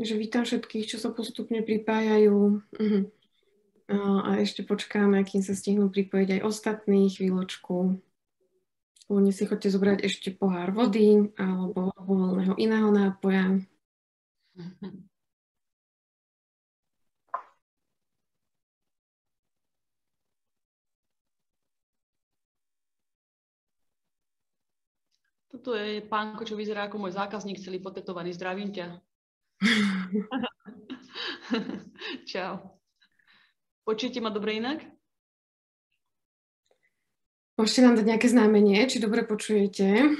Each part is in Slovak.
Takže vítam všetkých, čo sa postupne pripájajú. Uh-huh. A ešte počkáme, kým sa stihnú pripojiť aj ostatní chvíľočku. Kľudne si chodte zobrať ešte pohár vody alebo voľného iného nápoja. Toto je pánko, čo vyzerá ako môj zákazník, celý potetovaný. Zdravím ťa. Čau. Počujete ma dobre inak? Môžete nám dať nejaké znamenie, či dobre počujete.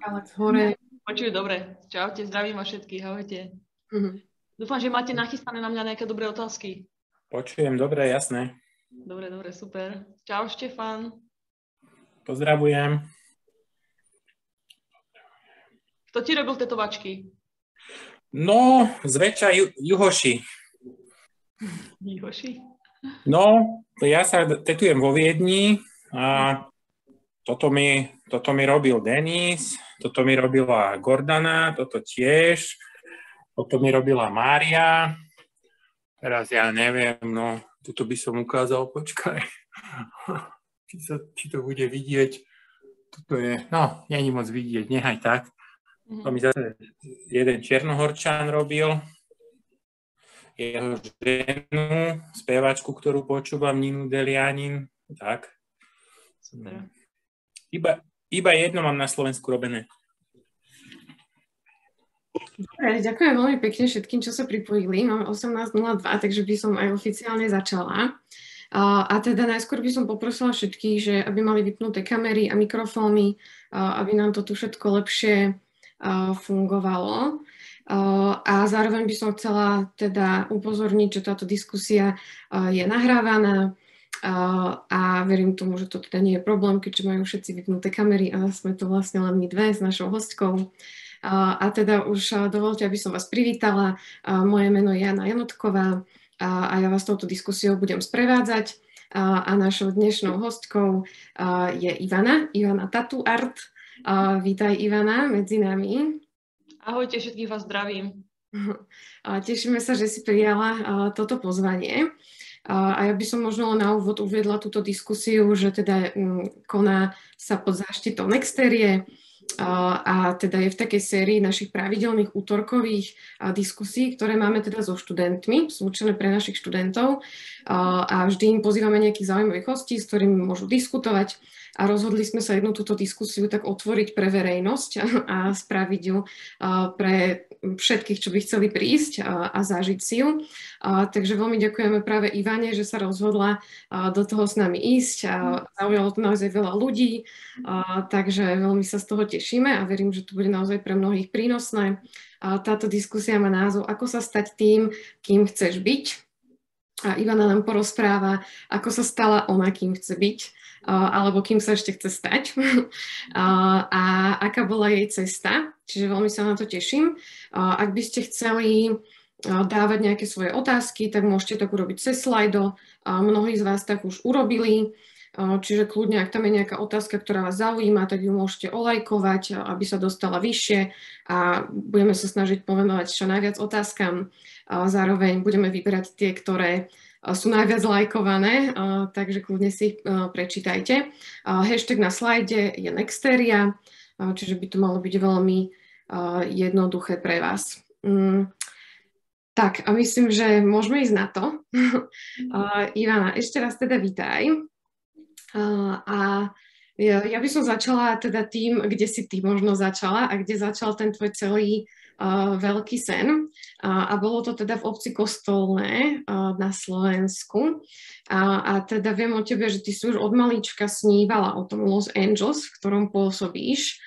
Palec hore. Počujú dobre. Čaute, zdravím vás všetkých, ahojte. Uh-huh. Dúfam, že máte nachystané na mňa nejaké dobré otázky. Počujem, dobre, jasné. Dobre, dobre, super. Čau, Štefan. Pozdravujem. Kto ti robil tetovačky? No, zväčša ju, Juhoši. Juhoši? No, ja sa tetujem vo Viedni a toto mi, toto mi robil Denis, toto mi robila Gordana, toto tiež, toto mi robila Mária. Teraz ja neviem, no, tuto by som ukázal, počkaj, či, sa, či to bude vidieť. Tuto je, no, není moc vidieť, nehaj tak. To mi zase jeden Černohorčan robil, jeho ženu, spevačku, ktorú počúvam, Ninu Delianin, tak. Iba, iba jedno mám na Slovensku robené. Dobre, ďakujem veľmi pekne všetkým, čo sa pripojili. Máme 18.02, takže by som aj oficiálne začala. A teda najskôr by som poprosila všetkých, že aby mali vypnuté kamery a mikrofóny, aby nám to tu všetko lepšie fungovalo. A zároveň by som chcela teda upozorniť, že táto diskusia je nahrávaná a verím tomu, že to teda nie je problém, keďže majú všetci vypnuté kamery a sme to vlastne len my dve s našou hostkou. A teda už dovolte, aby som vás privítala. Moje meno je Jana Janotková a ja vás touto diskusiou budem sprevádzať. A našou dnešnou hostkou je Ivana, Ivana Tatu Art. Vítaj Ivana medzi nami. Ahojte, všetkých vás zdravím. Tešíme sa, že si prijala toto pozvanie. A ja by som možno na úvod uviedla túto diskusiu, že teda mm, koná sa pod záštitou Nexterie a teda je v takej sérii našich pravidelných útorkových diskusí, ktoré máme teda so študentmi, sú určené pre našich študentov. A vždy im pozývame nejakých zaujímavých hostí, s ktorými môžu diskutovať. A rozhodli sme sa jednu túto diskusiu tak otvoriť pre verejnosť a spraviť ju pre všetkých, čo by chceli prísť a zažiť si ju. Takže veľmi ďakujeme práve Ivane, že sa rozhodla do toho s nami ísť a zaujalo to naozaj veľa ľudí, takže veľmi sa z toho tešíme a verím, že to bude naozaj pre mnohých prínosné. Táto diskusia má názov Ako sa stať tým, kým chceš byť. A Ivana nám porozpráva, ako sa stala ona, kým chce byť alebo kým sa ešte chce stať a aká bola jej cesta. Čiže veľmi sa na to teším. Ak by ste chceli dávať nejaké svoje otázky, tak môžete tak urobiť cez slajdo. Mnohí z vás tak už urobili. Čiže kľudne, ak tam je nejaká otázka, ktorá vás zaujíma, tak ju môžete olajkovať, aby sa dostala vyššie a budeme sa snažiť povenovať čo najviac otázkam. Zároveň budeme vyberať tie, ktoré sú najviac lajkované, takže kľudne si ich prečítajte. Hashtag na slajde je Nexteria, čiže by to malo byť veľmi jednoduché pre vás. Mm, tak a myslím, že môžeme ísť na to. Ivana, ešte raz teda vítaj. A ja by som začala teda tým, kde si ty možno začala a kde začal ten tvoj celý veľký sen. Uh, a bolo to teda v obci Kostolné uh, na Slovensku. A, a teda viem o tebe, že ty si už od malička snívala o tom Los Angeles, v ktorom pôsobíš.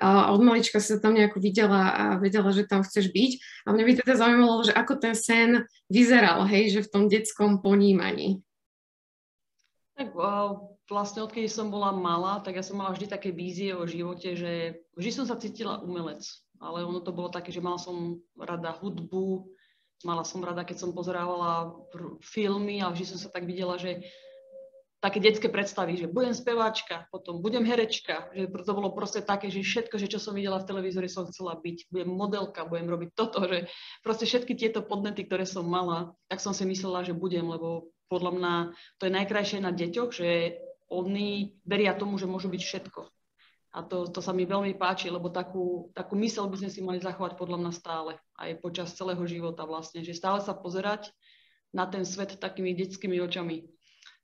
A od malička sa tam nejako videla a vedela, že tam chceš byť. A mňa by teda zaujímalo, že ako ten sen vyzeral, hej, že v tom detskom ponímaní. Tak vlastne odkedy som bola malá, tak ja som mala vždy také vízie o živote, že vždy som sa cítila umelec ale ono to bolo také, že mala som rada hudbu, mala som rada, keď som pozerávala filmy a vždy som sa tak videla, že také detské predstavy, že budem speváčka, potom budem herečka, že to bolo proste také, že všetko, že čo som videla v televízore, som chcela byť, budem modelka, budem robiť toto, že proste všetky tieto podnety, ktoré som mala, tak som si myslela, že budem, lebo podľa mňa to je najkrajšie na deťoch, že oni veria tomu, že môžu byť všetko. A to, to sa mi veľmi páči, lebo takú, takú mysel by sme si mali zachovať podľa mňa stále, aj počas celého života vlastne, že stále sa pozerať na ten svet takými detskými očami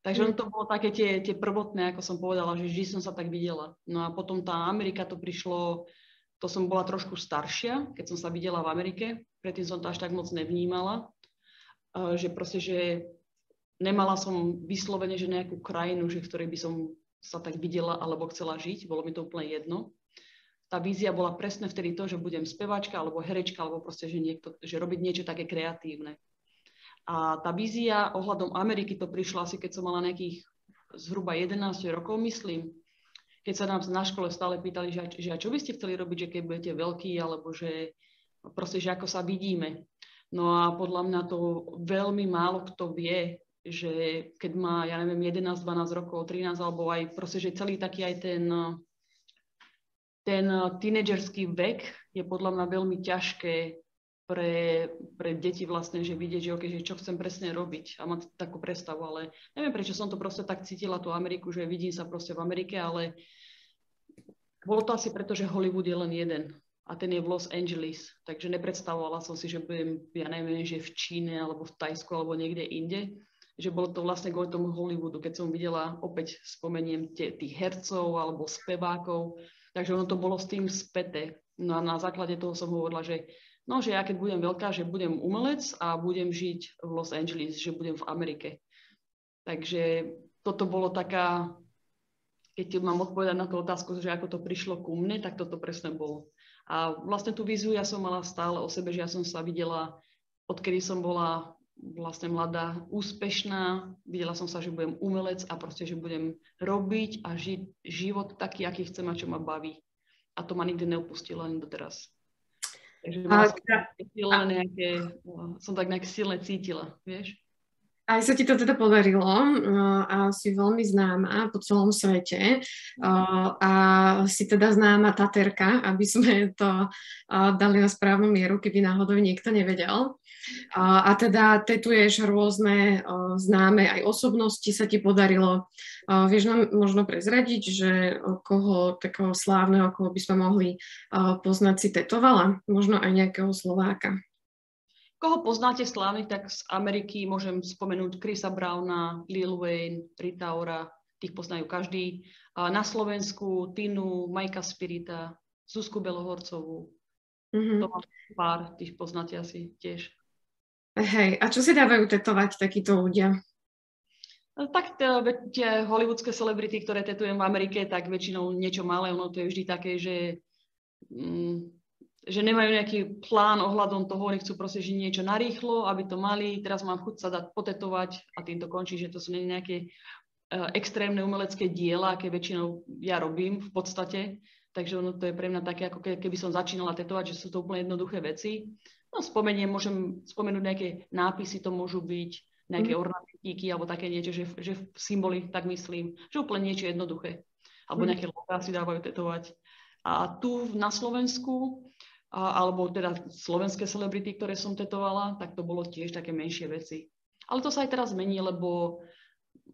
Takže on to bolo také tie, tie prvotné, ako som povedala, že vždy som sa tak videla. No a potom tá Amerika to prišlo, to som bola trošku staršia, keď som sa videla v Amerike. Predtým som to až tak moc nevnímala. Že proste, že nemala som vyslovene, že nejakú krajinu, že v ktorej by som sa tak videla alebo chcela žiť. Bolo mi to úplne jedno. Tá vízia bola presne vtedy to, že budem speváčka alebo herečka, alebo proste, že, niekto, že robiť niečo také kreatívne. A tá vízia ohľadom Ameriky to prišla asi, keď som mala nejakých zhruba 11 rokov, myslím, keď sa nám na škole stále pýtali, že, že čo by ste chceli robiť, že keď budete veľký, alebo že proste, že ako sa vidíme. No a podľa mňa to veľmi málo kto vie, že keď má, ja neviem, 11, 12 rokov, 13, alebo aj proste, že celý taký aj ten, ten tínedžerský vek je podľa mňa veľmi ťažké pre, pre deti vlastne, že vidieť, že, okay, že čo chcem presne robiť a mať takú predstavu, ale neviem, prečo som to proste tak cítila, tú Ameriku, že vidím sa proste v Amerike, ale bolo to asi preto, že Hollywood je len jeden a ten je v Los Angeles, takže nepredstavovala som si, že budem, ja neviem, že v Číne alebo v Tajsku alebo niekde inde, že bolo to vlastne kvôli tomu Hollywoodu, keď som videla, opäť spomeniem tie, tých hercov alebo spevákov, takže ono to bolo s tým späté. No a na základe toho som hovorila, že No, že ja keď budem veľká, že budem umelec a budem žiť v Los Angeles, že budem v Amerike. Takže toto bolo taká, keď mám odpovedať na tú otázku, že ako to prišlo ku mne, tak toto presne bolo. A vlastne tú víziu ja som mala stále o sebe, že ja som sa videla, odkedy som bola vlastne mladá, úspešná, videla som sa, že budem umelec a proste, že budem robiť a žiť život taký, aký chcem a čo ma baví. A to ma nikdy neopustilo ani doteraz. Takže a, som, a, nejaké, som tak nejak silne cítila, vieš. Aj sa ti to teda podarilo a si veľmi známa po celom svete a si teda známa Taterka, aby sme to dali na správnu mieru, keby náhodou niekto nevedel. A teda tetuješ rôzne známe aj osobnosti sa ti podarilo. Vieš nám možno prezradiť, že koho takého slávneho, koho by sme mohli poznať si tetovala? Možno aj nejakého Slováka. Koho poznáte slávnych, tak z Ameriky môžem spomenúť Chrisa Browna, Lil Wayne, Rita Ora, tých poznajú každý. Na Slovensku Tinu, Majka Spirita, Zuzku Belohorcovú. Mm-hmm. To mám pár, tých poznáte asi tiež. Hej, a čo si dávajú tetovať takíto ľudia? No, tak tie hollywoodske celebrity, ktoré tetujem v Amerike, tak väčšinou niečo malé, ono to je vždy také, že, mm, že nemajú nejaký plán ohľadom toho, oni chcú proste žiť niečo narýchlo, aby to mali, teraz mám chuť sa dať potetovať a tým to končí, že to sú nejaké uh, extrémne umelecké diela, aké väčšinou ja robím v podstate, takže ono to je pre mňa také, ako keby som začínala tetovať, že sú to úplne jednoduché veci. No spomeniem, môžem spomenúť nejaké nápisy, to môžu byť nejaké mm. ornamentíky alebo také niečo, že, že symboly, tak myslím, že úplne niečo jednoduché. Alebo mm. nejaké logá si dávajú tetovať. A tu na Slovensku, a, alebo teda slovenské celebrity, ktoré som tetovala, tak to bolo tiež také menšie veci. Ale to sa aj teraz zmení, lebo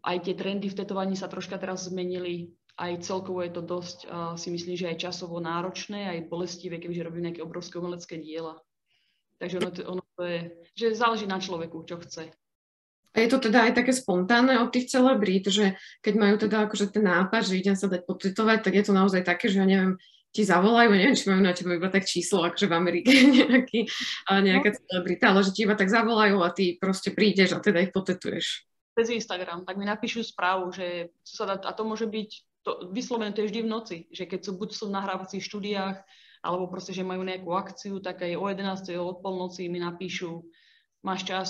aj tie trendy v tetovaní sa troška teraz zmenili. Aj celkovo je to dosť, uh, si myslím, že aj časovo náročné, aj bolestivé, kebyže robím nejaké obrovské umelecké diela. Takže ono, ono to je, že záleží na človeku, čo chce. A je to teda aj také spontánne od tých celebrít, že keď majú teda akože ten nápad, že idem sa dať potetovať, tak je to naozaj také, že ja neviem, ti zavolajú, neviem, či majú na teba iba tak číslo, akože v Amerike nejaký, nejaká no. celebrita, ale že ti iba tak zavolajú a ty proste prídeš a teda ich potetuješ. Cez Instagram, tak mi napíšu správu, že sa dá, a to môže byť, to, vyslovené to je vždy v noci, že keď sú buď sú v nahrávacích štúdiách, alebo proste, že majú nejakú akciu, tak aj o 11. o polnoci mi napíšu, máš čas,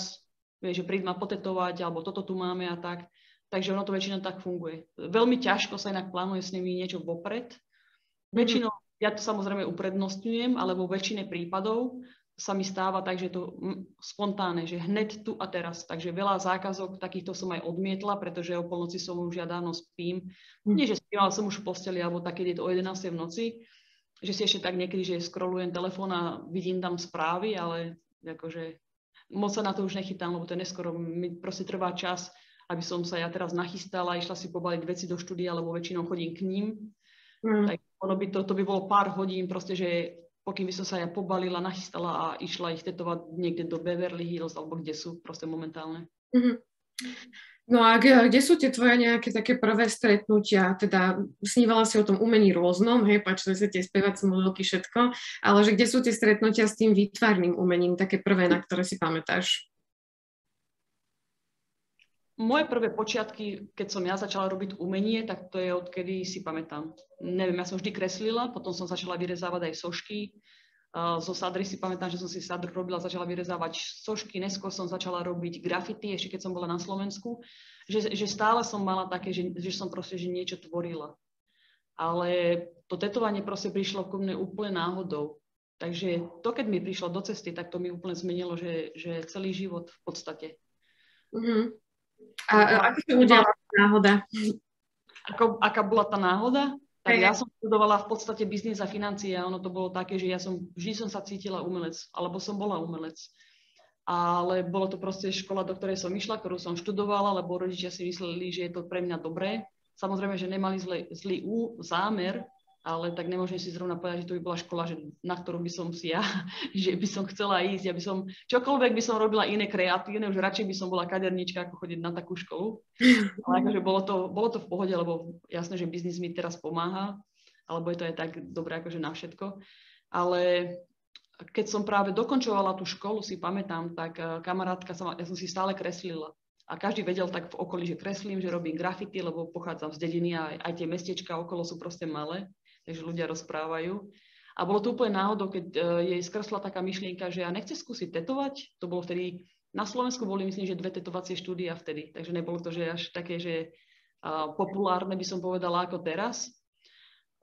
vieš, že príď ma potetovať, alebo toto tu máme a tak. Takže ono to väčšinou tak funguje. Veľmi ťažko sa inak plánuje s nimi niečo vopred. Mm-hmm. Väčšinou, ja to samozrejme uprednostňujem, ale vo väčšine prípadov sa mi stáva tak, že to spontánne, že hneď tu a teraz. Takže veľa zákazok takýchto som aj odmietla, pretože o polnoci som už ja dávno spím. Hm. Nie, že spím, ale som už v posteli, alebo tak, keď je to o 11. v noci, že si ešte tak niekedy, že scrollujem telefón a vidím tam správy, ale akože moc sa na to už nechytám, lebo to je neskoro. Mi proste trvá čas, aby som sa ja teraz nachystala, išla si pobaliť veci do štúdia, lebo väčšinou chodím k ním. Mm. Tak ono by to, to by bolo pár hodín, proste, že pokým by som sa ja pobalila, nachystala a išla ich tetovať niekde do Beverly Hills alebo kde sú proste momentálne. Mm-hmm. No a kde sú tie tvoje nejaké také prvé stretnutia? Teda snívala si o tom umení rôznom, hej, páčili sa tie spievacie modelky, všetko, ale že kde sú tie stretnutia s tým výtvarným umením, také prvé, na ktoré si pamätáš? Moje prvé počiatky, keď som ja začala robiť umenie, tak to je odkedy si pamätám. Neviem, ja som vždy kreslila, potom som začala vyrezávať aj sošky. Uh, zo sadry si pamätám, že som si sadr robila, začala vyrezávať sošky, neskôr som začala robiť grafity, ešte keď som bola na Slovensku. Že, že stále som mala také, že, že som proste že niečo tvorila. Ale to tetovanie proste prišlo ku mne úplne náhodou. Takže to, keď mi prišlo do cesty, tak to mi úplne zmenilo, že, že celý život v podstate. Mm-hmm. A, a ako sa udiala náhoda? Ako, aká bola tá náhoda? Tak ja som študovala v podstate biznis a financie a ono to bolo také, že ja som, vždy som sa cítila umelec, alebo som bola umelec. Ale bolo to proste škola, do ktorej som išla, ktorú som študovala, lebo rodičia si mysleli, že je to pre mňa dobré. Samozrejme, že nemali zlý, zlý ú, zámer, ale tak nemôžem si zrovna povedať, že to by bola škola, že, na ktorú by som si ja, že by som chcela ísť, ja by som, čokoľvek by som robila iné kreatívne, už radšej by som bola kadernička, ako chodiť na takú školu. Ale akože bolo to, bolo to v pohode, lebo jasné, že biznis mi teraz pomáha, alebo je to aj tak dobré akože na všetko. Ale keď som práve dokončovala tú školu, si pamätám, tak eh, kamarátka, sa, ja som si stále kreslila. A každý vedel tak v okolí, že kreslím, že robím grafity, lebo pochádzam z dediny a aj tie mestečka okolo sú proste malé takže ľudia rozprávajú. A bolo to úplne náhodou, keď uh, jej skrsla taká myšlienka, že ja nechce skúsiť tetovať. To bolo vtedy, na Slovensku boli myslím, že dve tetovacie štúdia vtedy, takže nebolo to že až také, že uh, populárne by som povedala ako teraz.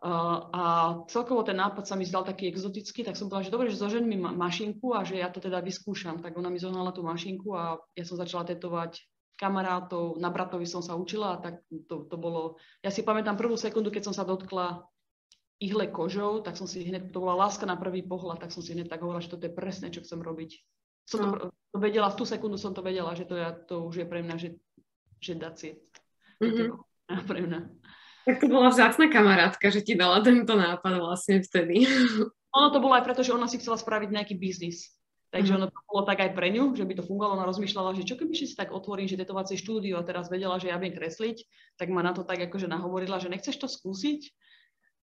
Uh, a celkovo ten nápad sa mi zdal taký exotický, tak som povedala, že dobre, že zožen mi ma- mašinku a že ja to teda vyskúšam. Tak ona mi zohnala tú mašinku a ja som začala tetovať kamarátov, na bratovi som sa učila a tak to, to bolo... Ja si pamätám prvú sekundu, keď som sa dotkla ihle kožou, tak som si hneď, to bola láska na prvý pohľad, tak som si hneď tak hovorila, že toto je presne, čo chcem robiť. Som no. to, to vedela, v tú sekundu som to vedela, že to, ja, to už je pre mňa, že, že dacie. Mm-hmm. pre mňa. Tak to bola vzácna kamarátka, že ti dala tento nápad vlastne vtedy. Ono to bolo aj preto, že ona si chcela spraviť nejaký biznis. Takže mm-hmm. ono to bolo tak aj pre ňu, že by to fungovalo. Ona rozmýšľala, že čo keby si tak otvorím, že tetovacie štúdio a teraz vedela, že ja viem kresliť, tak ma na to tak akože nahovorila, že nechceš to skúsiť?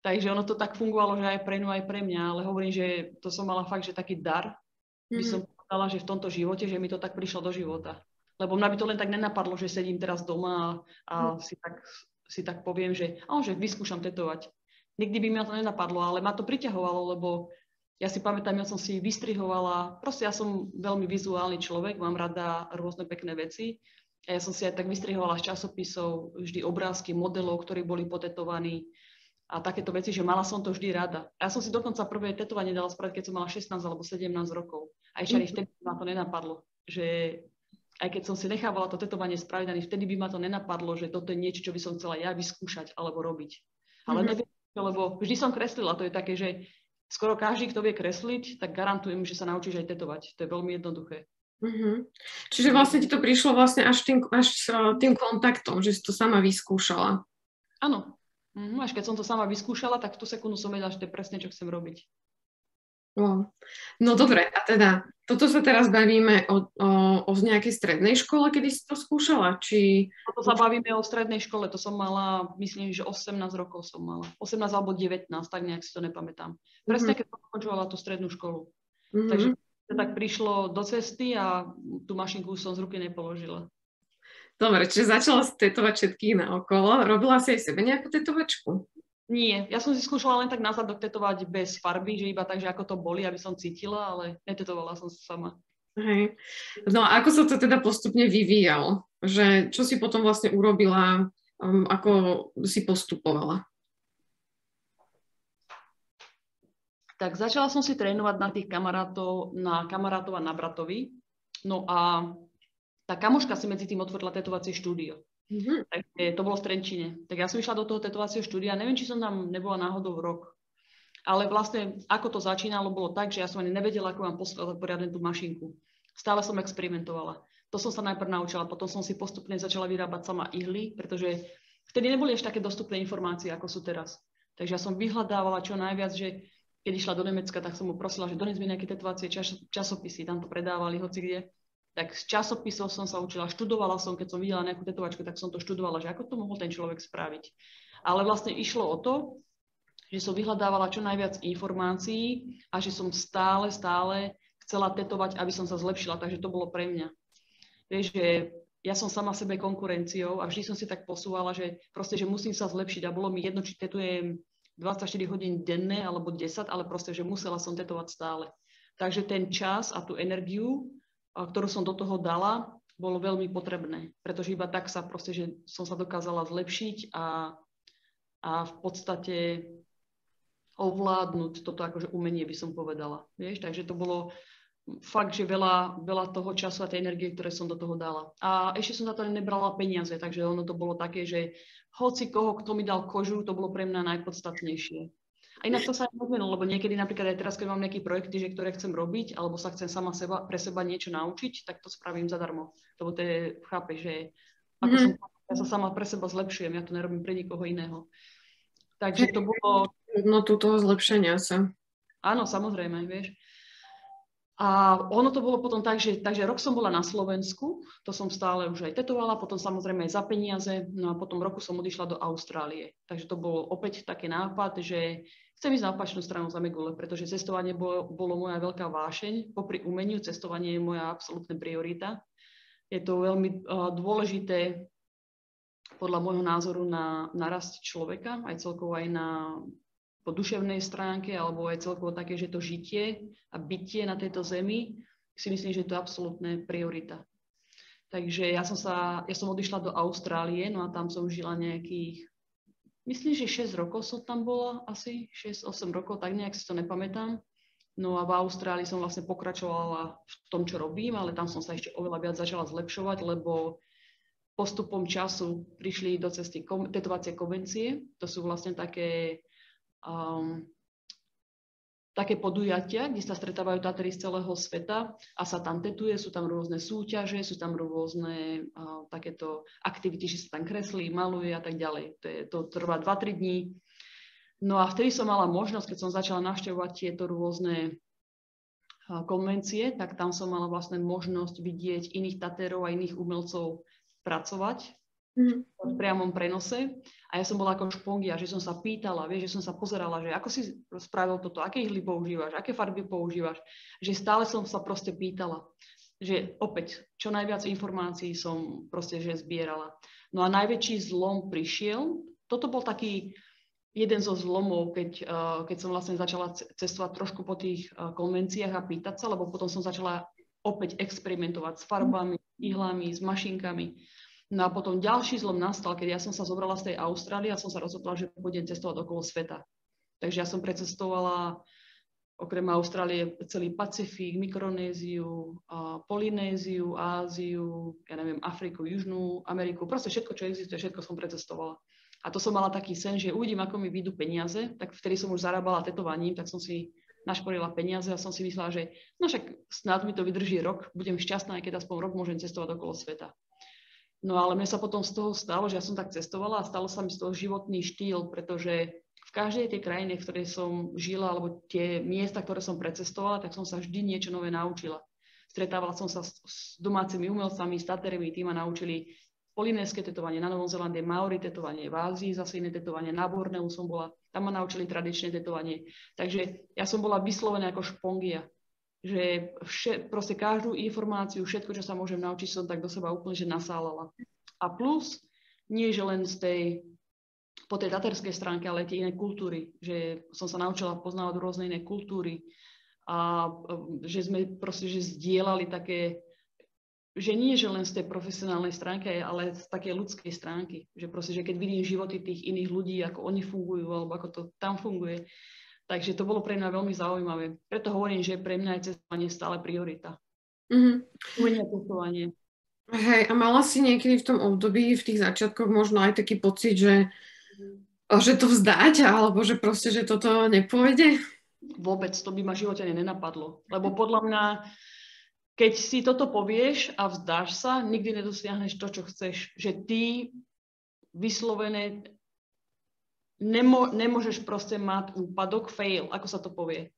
Takže ono to tak fungovalo, že aj pre ňu, aj pre mňa, ale hovorím, že to som mala fakt, že taký dar, mm-hmm. by mhm. som povedala, že v tomto živote, že mi to tak prišlo do života. Lebo mňa by to len tak nenapadlo, že sedím teraz doma a mm. si, tak, si tak poviem, že, oh, že vyskúšam tetovať. Nikdy by ma to nenapadlo, ale ma to priťahovalo, lebo ja si pamätám, ja som si vystrihovala, proste ja som veľmi vizuálny človek, mám rada rôzne pekné veci. A ja som si aj tak vystrihovala z časopisov vždy obrázky modelov, ktorí boli potetovaní a takéto veci, že mala som to vždy rada. Ja som si dokonca prvé tetovanie dala spraviť, keď som mala 16 alebo 17 rokov. A ešte ani mhm. vtedy ma to nenapadlo, že aj keď som si nechávala to tetovanie spraviť, ani vtedy by ma to nenapadlo, že toto je niečo, čo by som chcela ja vyskúšať alebo robiť. Ale mm-hmm. neviem, lebo vždy som kreslila, to je také, že skoro každý, kto vie kresliť, tak garantujem, že sa naučíš aj tetovať. To je veľmi jednoduché. Mm-hmm. Čiže vlastne ti to prišlo vlastne až tým, až tým kontaktom, že si to sama vyskúšala. Áno, Mm, až keď som to sama vyskúšala, tak tú sekundu som vedela, že to je presne, čo chcem robiť. No, no dobre, a teda toto sa teraz bavíme o, o, o nejakej strednej škole, kedy si to skúšala, či... Toto sa bavíme o strednej škole, to som mala, myslím, že 18 rokov som mala. 18 alebo 19, tak nejak si to nepamätám. Presne, mm-hmm. keď som končovala tú strednú školu. Mm-hmm. Takže to tak prišlo do cesty a tú mašinku som z ruky nepoložila. Dobre, čiže začala si tetovať všetkých na okolo. Robila si aj sebe nejakú tetovačku? Nie, ja som si skúšala len tak na zadok tetovať bez farby, že iba tak, že ako to boli, aby som cítila, ale netetovala som sa sama. Hej. No a ako sa to teda postupne vyvíjalo? Že čo si potom vlastne urobila, um, ako si postupovala? tak začala som si trénovať na tých kamarátov, na kamarátov a na bratovi. No a tá kamoška si medzi tým otvorila tetovacie štúdio. Mm-hmm. Takže to bolo v Trenčine. Tak ja som išla do toho tetovacieho štúdia. Neviem, či som tam nebola náhodou v rok. Ale vlastne, ako to začínalo, bolo tak, že ja som ani nevedela, ako mám poskladať poriadne tú mašinku. Stále som experimentovala. To som sa najprv naučila, potom som si postupne začala vyrábať sama ihly, pretože vtedy neboli ešte také dostupné informácie, ako sú teraz. Takže ja som vyhľadávala čo najviac, že keď išla do Nemecka, tak som mu prosila, že dones mi nejaké tetovacie čas, časopisy, tam to predávali, hoci kde. Tak z časopisov som sa učila, študovala som, keď som videla nejakú tetovačku, tak som to študovala, že ako to mohol ten človek spraviť. Ale vlastne išlo o to, že som vyhľadávala čo najviac informácií a že som stále, stále chcela tetovať, aby som sa zlepšila, takže to bolo pre mňa. Vieš, že ja som sama sebe konkurenciou a vždy som si tak posúvala, že proste, že musím sa zlepšiť a bolo mi jedno, či tetujem 24 hodín denne alebo 10, ale proste, že musela som tetovať stále. Takže ten čas a tú energiu, ktorú som do toho dala, bolo veľmi potrebné, pretože iba tak sa proste, že som sa dokázala zlepšiť a, a v podstate ovládnuť toto akože umenie, by som povedala. Vieš, takže to bolo fakt, že veľa, veľa toho času a tej energie, ktoré som do toho dala. A ešte som za to nebrala peniaze, takže ono to bolo také, že hoci koho, kto mi dal kožu, to bolo pre mňa najpodstatnejšie. A inak to sa aj nezmenilo, lebo niekedy napríklad aj teraz, keď mám nejaké projekty, že ktoré chcem robiť, alebo sa chcem sama seba, pre seba niečo naučiť, tak to spravím zadarmo. Lebo to je, chápe, že ako mm-hmm. som, ja sa sama pre seba zlepšujem, ja to nerobím pre nikoho iného. Takže to bolo... Hodnotu toho zlepšenia sa. Áno, samozrejme, vieš. A ono to bolo potom tak, že takže rok som bola na Slovensku, to som stále už aj tetovala, potom samozrejme aj za peniaze, no a potom roku som odišla do Austrálie. Takže to bol opäť taký nápad, že chcem ísť na opačnú stranu za Megule, pretože cestovanie bolo, bolo moja veľká vášeň. Popri umeniu cestovanie je moja absolútna priorita. Je to veľmi uh, dôležité podľa môjho názoru na, na rast človeka, aj celkovo aj na po duševnej stránke, alebo aj celkovo také, že to žitie a bytie na tejto zemi, si myslím, že to je absolútne priorita. Takže ja som, sa, ja som odišla do Austrálie, no a tam som žila nejakých, myslím, že 6 rokov som tam bola, asi 6-8 rokov, tak nejak si to nepamätám. No a v Austrálii som vlastne pokračovala v tom, čo robím, ale tam som sa ešte oveľa viac začala zlepšovať, lebo postupom času prišli do cesty kom- tetovacie konvencie. To sú vlastne také um, také podujatia, kde sa stretávajú tátery z celého sveta a sa tam tetuje, sú tam rôzne súťaže, sú tam rôzne uh, takéto aktivity, že sa tam kreslí, maluje a tak ďalej. To, je, to trvá 2-3 dní. No a vtedy som mala možnosť, keď som začala navštevovať tieto rôzne uh, konvencie, tak tam som mala vlastne možnosť vidieť iných taterov a iných umelcov pracovať v priamom prenose. A ja som bola ako špongia, že som sa pýtala, vieš, že som sa pozerala, že ako si spravil toto, aké ihly používaš, aké farby používaš. Že stále som sa proste pýtala. Že opäť, čo najviac informácií som proste, že zbierala. No a najväčší zlom prišiel. Toto bol taký jeden zo zlomov, keď, uh, keď som vlastne začala cestovať trošku po tých uh, konvenciách a pýtať sa, lebo potom som začala opäť experimentovať s farbami, ihlami, s mašinkami. No a potom ďalší zlom nastal, keď ja som sa zobrala z tej Austrálie a som sa rozhodla, že budem cestovať okolo sveta. Takže ja som precestovala okrem Austrálie celý Pacifik, Mikronéziu, Polynéziu, Áziu, ja neviem, Afriku, Južnú Ameriku, proste všetko, čo existuje, všetko som precestovala. A to som mala taký sen, že uvidím, ako mi vyjdú peniaze, tak vtedy som už zarábala tetovaním, tak som si našporila peniaze a som si myslela, že no však snad mi to vydrží rok, budem šťastná, aj keď aspoň rok môžem cestovať okolo sveta. No ale mne sa potom z toho stalo, že ja som tak cestovala a stalo sa mi z toho životný štýl, pretože v každej tej krajine, v ktorej som žila, alebo tie miesta, ktoré som precestovala, tak som sa vždy niečo nové naučila. Stretávala som sa s, s domácimi umelcami, s tatermi, tí ma naučili polinéske tetovanie, na Novom Zelande maori tetovanie, v Ázii zase iné tetovanie, na Borneu som bola, tam ma naučili tradičné tetovanie. Takže ja som bola vyslovená ako špongia že vše, proste každú informáciu, všetko, čo sa môžem naučiť, som tak do seba úplne že nasálala. A plus, nie že len z tej, po tej taterskej stránke, ale tie iné kultúry, že som sa naučila poznávať rôzne iné kultúry a že sme proste, že zdieľali také, že nie že len z tej profesionálnej stránky, ale z takej ľudskej stránky. Že proste, že keď vidím životy tých iných ľudí, ako oni fungujú, alebo ako to tam funguje, Takže to bolo pre mňa veľmi zaujímavé. Preto hovorím, že pre mňa je cestovanie stále priorita. Mm-hmm. Umenie cestovanie. Hej, a mala si niekedy v tom období, v tých začiatkoch možno aj taký pocit, že, že to vzdať, alebo že proste, že toto nepôjde? Vôbec, to by ma v živote nenapadlo. Lebo podľa mňa, keď si toto povieš a vzdáš sa, nikdy nedosiahneš to, čo chceš. Že ty vyslovené nemo, nemôžeš proste mať úpadok, fail, ako sa to povie.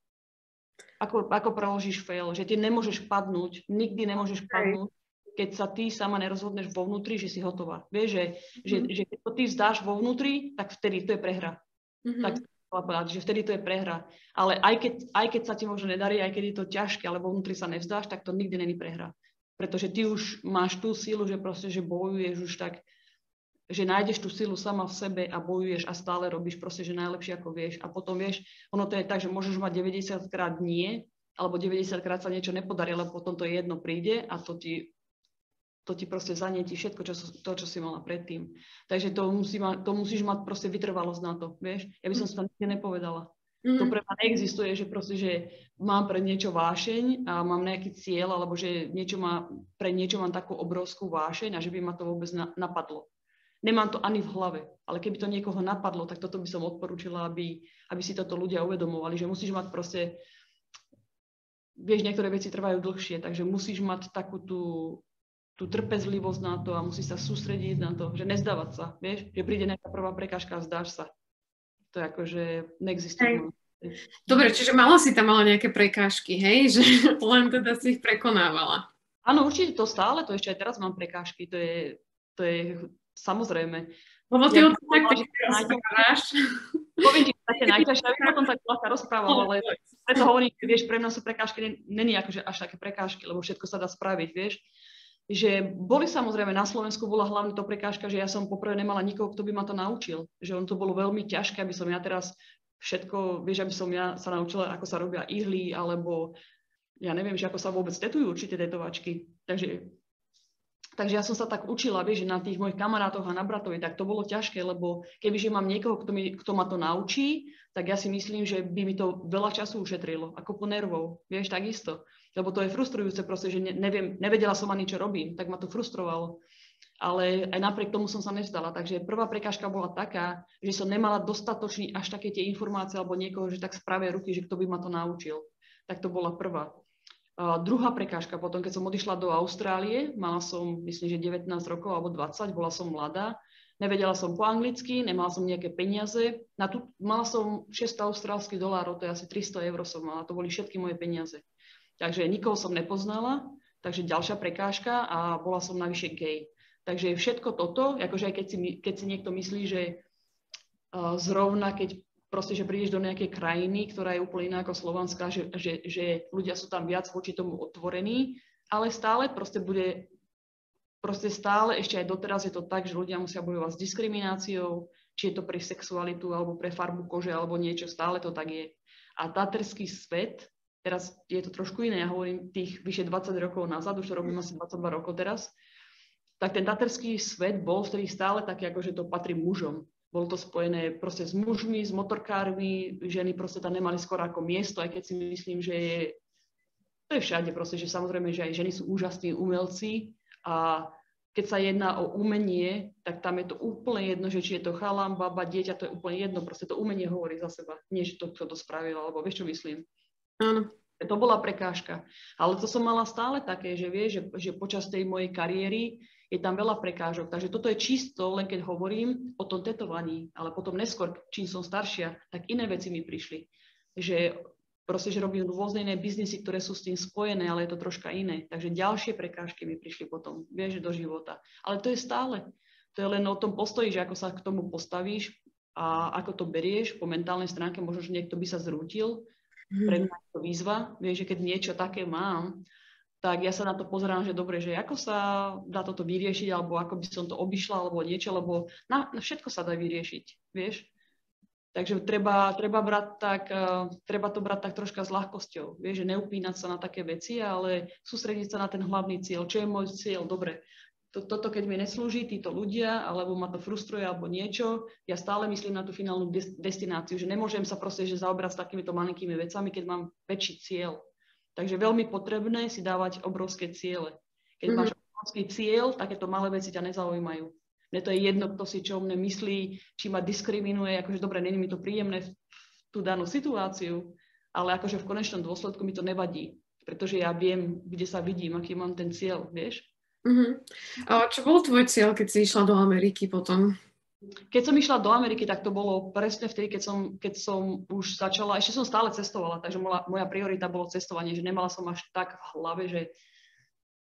Ako, ako preložíš fail, že ty nemôžeš padnúť, nikdy nemôžeš padnúť, keď sa ty sama nerozhodneš vo vnútri, že si hotová. Vieš, že, mm-hmm. že, že keď to ty vzdáš vo vnútri, tak vtedy to je prehra. Mm-hmm. Tak povedať, že vtedy to je prehra. Ale aj keď, aj keď sa ti možno nedarí, aj keď je to ťažké, ale vo vnútri sa nevzdáš, tak to nikdy není prehra. Pretože ty už máš tú sílu, že proste, že bojuješ už tak že nájdeš tú silu sama v sebe a bojuješ a stále robíš proste, že najlepšie ako vieš. A potom vieš, ono to je tak, že môžeš mať 90 krát nie, alebo 90 krát sa niečo nepodarí, ale potom to jedno príde a to ti, to ti proste zanieti všetko, čo, to, čo si mala predtým. Takže to, musí ma, to musíš mať proste vytrvalosť na to, vieš. Ja by som si to nikdy nepovedala. Mm. To pre mňa neexistuje, že proste, že mám pre niečo vášeň a mám nejaký cieľ, alebo že niečo má, pre niečo mám takú obrovskú vášeň a že by ma to vôbec na, napadlo. Nemám to ani v hlave, ale keby to niekoho napadlo, tak toto by som odporúčila, aby, aby si toto ľudia uvedomovali, že musíš mať proste, vieš, niektoré veci trvajú dlhšie, takže musíš mať takú tú, tú trpezlivosť na to a musíš sa sústrediť na to, že nezdávať sa, vieš, že príde nejaká prvá prekážka a zdáš sa. To je ako, že neexistuje. Dobre, čiže mala si tam ale nejaké prekážky, hej? Že len teda si ich prekonávala. Áno, určite to stále, to ešte aj teraz mám prekážky, to je, to je Samozrejme. Lebo ty ja, o tom tak rozprávaš. Poviem ti, také najťažšie, aby som tak ľahko rozprával, ale preto hovorím, že vieš, pre mňa sú prekážky, není akože až také prekážky, lebo všetko sa dá spraviť, vieš. Že boli samozrejme, na Slovensku bola hlavne to prekážka, že ja som poprvé nemala nikoho, kto by ma to naučil. Že on to bolo veľmi ťažké, aby som ja teraz všetko, vieš, aby som ja sa naučila, ako sa robia ihly, alebo ja neviem, že ako sa vôbec tetujú určite tetovačky. Takže Takže ja som sa tak učila, vieš, že na tých mojich kamarátoch a na bratovi, tak to bolo ťažké, lebo kebyže mám niekoho, kto, mi, kto ma to naučí, tak ja si myslím, že by mi to veľa času ušetrilo, ako po nervov, vieš, takisto. Lebo to je frustrujúce proste, že neviem, nevedela som ani, čo robím, tak ma to frustrovalo. Ale aj napriek tomu som sa nevzdala. Takže prvá prekážka bola taká, že som nemala dostatočný až také tie informácie alebo niekoho, že tak spravia ruky, že kto by ma to naučil. Tak to bola prvá. Uh, druhá prekážka, potom keď som odišla do Austrálie, mala som, myslím, že 19 rokov alebo 20, bola som mladá, nevedela som po anglicky, nemala som nejaké peniaze, na tu, mala som 600 austrálskych dolárov, to je asi 300 eur som mala, to boli všetky moje peniaze. Takže nikoho som nepoznala, takže ďalšia prekážka a bola som navyše gay. Takže všetko toto, akože aj keď si, keď si niekto myslí, že uh, zrovna keď proste, že prídeš do nejakej krajiny, ktorá je úplne iná ako Slovanská, že, že, že ľudia sú tam viac voči tomu otvorení, ale stále proste bude, proste stále, ešte aj doteraz je to tak, že ľudia musia bojovať s diskrimináciou, či je to pre sexualitu, alebo pre farbu kože, alebo niečo, stále to tak je. A taterský svet, teraz je to trošku iné, ja hovorím tých vyše 20 rokov nazad, už to robím asi 22 rokov teraz, tak ten taterský svet bol vtedy stále taký, ako že to patrí mužom bolo to spojené proste s mužmi, s motorkármi, ženy proste tam nemali skoro ako miesto, aj keď si myslím, že je, to je všade proste, že samozrejme, že aj ženy sú úžasní umelci a keď sa jedná o umenie, tak tam je to úplne jedno, že či je to chalám, baba, dieťa, to je úplne jedno, proste to umenie hovorí za seba, nie že to, kto to spravil, alebo vieš, čo myslím. Áno. To bola prekážka. Ale to som mala stále také, že vieš, že, že počas tej mojej kariéry je tam veľa prekážok. Takže toto je čisto, len keď hovorím o tom tetovaní, ale potom neskôr, čím som staršia, tak iné veci mi prišli. Že proste, že robím rôzne iné biznisy, ktoré sú s tým spojené, ale je to troška iné. Takže ďalšie prekážky mi prišli potom, vieš, do života. Ale to je stále. To je len o tom postoji, že ako sa k tomu postavíš a ako to berieš. Po mentálnej stránke možno, že niekto by sa zrútil. Pre mňa je to výzva. Vieš, že keď niečo také mám, tak ja sa na to pozerám, že dobre, že ako sa dá toto vyriešiť, alebo ako by som to obišla, alebo niečo, lebo na, na všetko sa dá vyriešiť, vieš. Takže treba, treba, brať tak, uh, treba to brať tak troška s ľahkosťou, vieš, že neupínať sa na také veci, ale sústrediť sa na ten hlavný cieľ. Čo je môj cieľ? Dobre, to, toto keď mi neslúži, títo ľudia, alebo ma to frustruje, alebo niečo, ja stále myslím na tú finálnu destináciu, že nemôžem sa proste že zaobrať s takýmito malinkými vecami, keď mám väčší cieľ. Takže veľmi potrebné si dávať obrovské ciele. Keď mm-hmm. máš obrovský cieľ, takéto malé veci ťa nezaujímajú. Mne to je jedno, kto si čo o mne myslí, či ma diskriminuje, akože dobre, není mi to príjemné v tú danú situáciu, ale akože v konečnom dôsledku mi to nevadí, pretože ja viem, kde sa vidím, aký mám ten cieľ, vieš. Uh-huh. A čo bol tvoj cieľ, keď si išla do Ameriky potom? Keď som išla do Ameriky, tak to bolo presne vtedy, keď som, keď som už začala, ešte som stále cestovala, takže moja, moja priorita bolo cestovanie, že nemala som až tak v hlave, že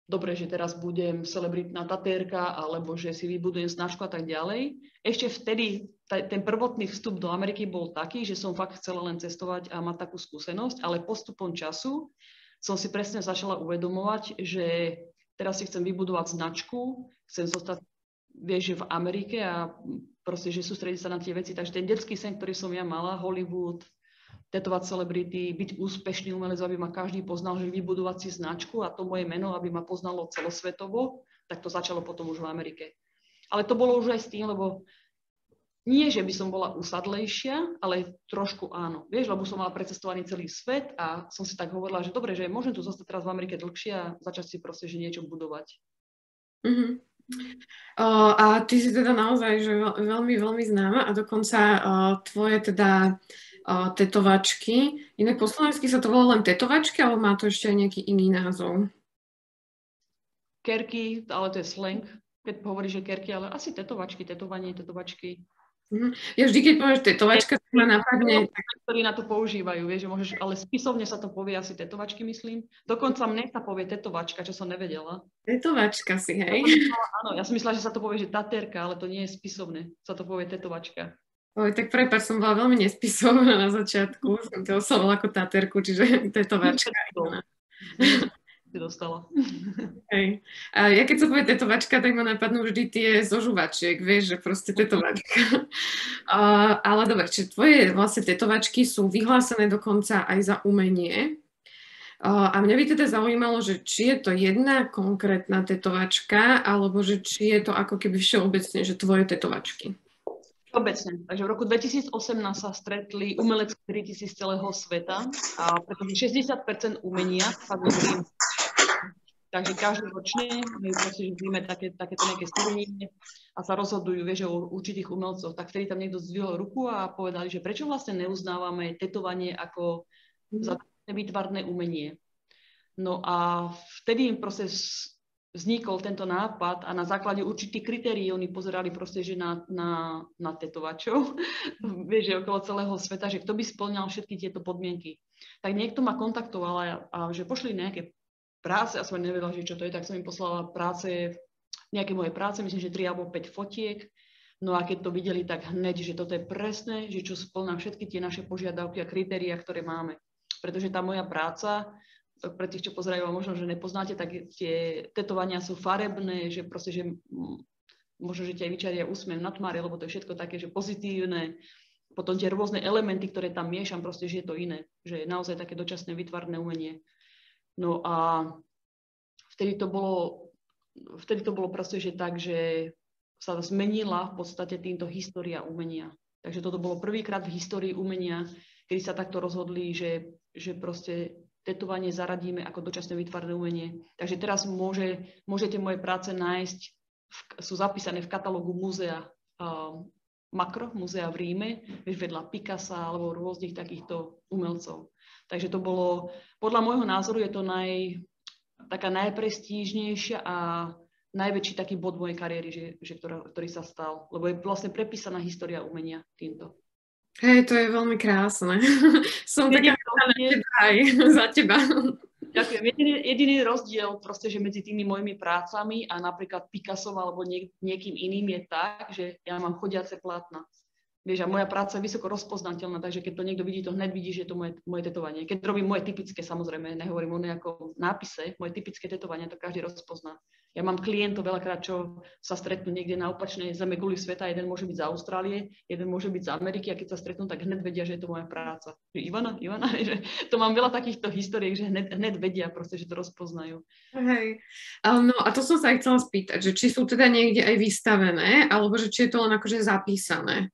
dobre, že teraz budem celebritná tatérka, alebo že si vybudujem značku a tak ďalej. Ešte vtedy t- ten prvotný vstup do Ameriky bol taký, že som fakt chcela len cestovať a mať takú skúsenosť, ale postupom času som si presne začala uvedomovať, že teraz si chcem vybudovať značku, chcem zostať, vieš, že v Amerike a proste, že sústrediť sa na tie veci. Takže ten detský sen, ktorý som ja mala, Hollywood, tetovať celebrity, byť úspešný umelec, aby ma každý poznal, že vybudovať si značku a to moje meno, aby ma poznalo celosvetovo, tak to začalo potom už v Amerike. Ale to bolo už aj s tým, lebo nie, že by som bola usadlejšia, ale trošku áno. Vieš, lebo som mala precestovaný celý svet a som si tak hovorila, že dobre, že môžem tu zostať teraz v Amerike dlhšie a začať si proste, že niečo budovať. Uh-huh. Uh, a ty si teda naozaj že veľmi, veľmi známa a dokonca uh, tvoje teda uh, tetovačky, inak po slovensky sa to volá len tetovačky, alebo má to ešte aj nejaký iný názov? Kerky, ale to je slang, keď hovoríš, že kerky, ale asi tetovačky, tetovanie, tetovačky. Mhm. Ja vždy, keď povieš tetovačka, to ma napadne. Ktorí na to používajú, vieš, že môžeš, ale spisovne sa to povie asi tetovačky, myslím. Dokonca mne sa povie tetovačka, čo som nevedela. Tetovačka si, hej? Áno, ja som myslela, že sa to povie, že taterka, ale to nie je spisovne. Sa to povie tetovačka. Oj, tak prepáč, som bola veľmi nespisovná na začiatku. Som to oslovala ako taterku, čiže tetovačka si dostala. Hej. A ja keď sa povie tetovačka, tak ma napadnú vždy tie zožuvačiek, vieš, že proste tetovačka. A, ale dobre, čiže tvoje vlastne tetovačky sú vyhlásené dokonca aj za umenie. A mňa by teda zaujímalo, že či je to jedna konkrétna tetovačka, alebo že či je to ako keby všeobecne, že tvoje tetovačky. Obecne. Takže v roku 2018 sa stretli umelecké kritici z celého sveta, a pretože 60% umenia v Takže každoročne my proste, vidíme také, takéto nejaké stredenie a sa rozhodujú, vieš, o určitých umelcov. Tak vtedy tam niekto zdvihol ruku a povedali, že prečo vlastne neuznávame tetovanie ako za výtvarné umenie. No a vtedy im proste vznikol tento nápad a na základe určitých kritérií oni pozerali proste, že na, na, na tetovačov, vieš, že okolo celého sveta, že kto by splňal všetky tieto podmienky. Tak niekto ma kontaktoval a, a že pošli nejaké práce, som nevedela, že čo to je, tak som im poslala práce, nejaké moje práce, myslím, že 3 alebo 5 fotiek. No a keď to videli, tak hneď, že toto je presné, že čo splná všetky tie naše požiadavky a kritéria, ktoré máme. Pretože tá moja práca, pre tých, čo pozerajú a možno, že nepoznáte, tak tie tetovania sú farebné, že proste, že možno, že ťa vyčaria úsmev na tmári, lebo to je všetko také, že pozitívne. Potom tie rôzne elementy, ktoré tam miešam, proste, že je to iné. Že je naozaj také dočasné vytvarné umenie. No a vtedy to bolo, vtedy to bolo proste, že tak, že sa zmenila v podstate týmto história umenia. Takže toto bolo prvýkrát v histórii umenia, kedy sa takto rozhodli, že, že proste tetovanie zaradíme ako dočasné vytvarné umenie. Takže teraz môže, môžete moje práce nájsť, v, sú zapísané v katalógu múzea Makro, múzea v Ríme, vieš, vedľa Picasa alebo rôznych takýchto umelcov. Takže to bolo, podľa môjho názoru je to naj, taká najprestížnejšia a najväčší taký bod mojej kariéry, že, že ktorá, ktorý sa stal. Lebo je vlastne prepísaná história umenia týmto. Hej, to je veľmi krásne. Som taká aj za teba. Ďakujem. Jediný, jediný rozdiel proste, že medzi tými mojimi prácami a napríklad Picasso alebo niek- niekým iným je tak, že ja mám chodiace plátna. Vieš, a moja práca je vysoko rozpoznateľná, takže keď to niekto vidí, to hneď vidí, že je to moje, moje tetovanie. Keď robím moje typické, samozrejme, nehovorím o nejakom nápise, moje typické tetovanie, to každý rozpozná. Ja mám klientov veľakrát, čo sa stretnú niekde na opačnej zeme guli sveta. Jeden môže byť z Austrálie, jeden môže byť z Ameriky a keď sa stretnú, tak hneď vedia, že je to moja práca. Že Ivana, Ivana, že to mám veľa takýchto historiek, že hneď, hneď vedia proste, že to rozpoznajú. Hej. No a to som sa aj chcela spýtať, že či sú teda niekde aj vystavené, alebo že či je to len akože zapísané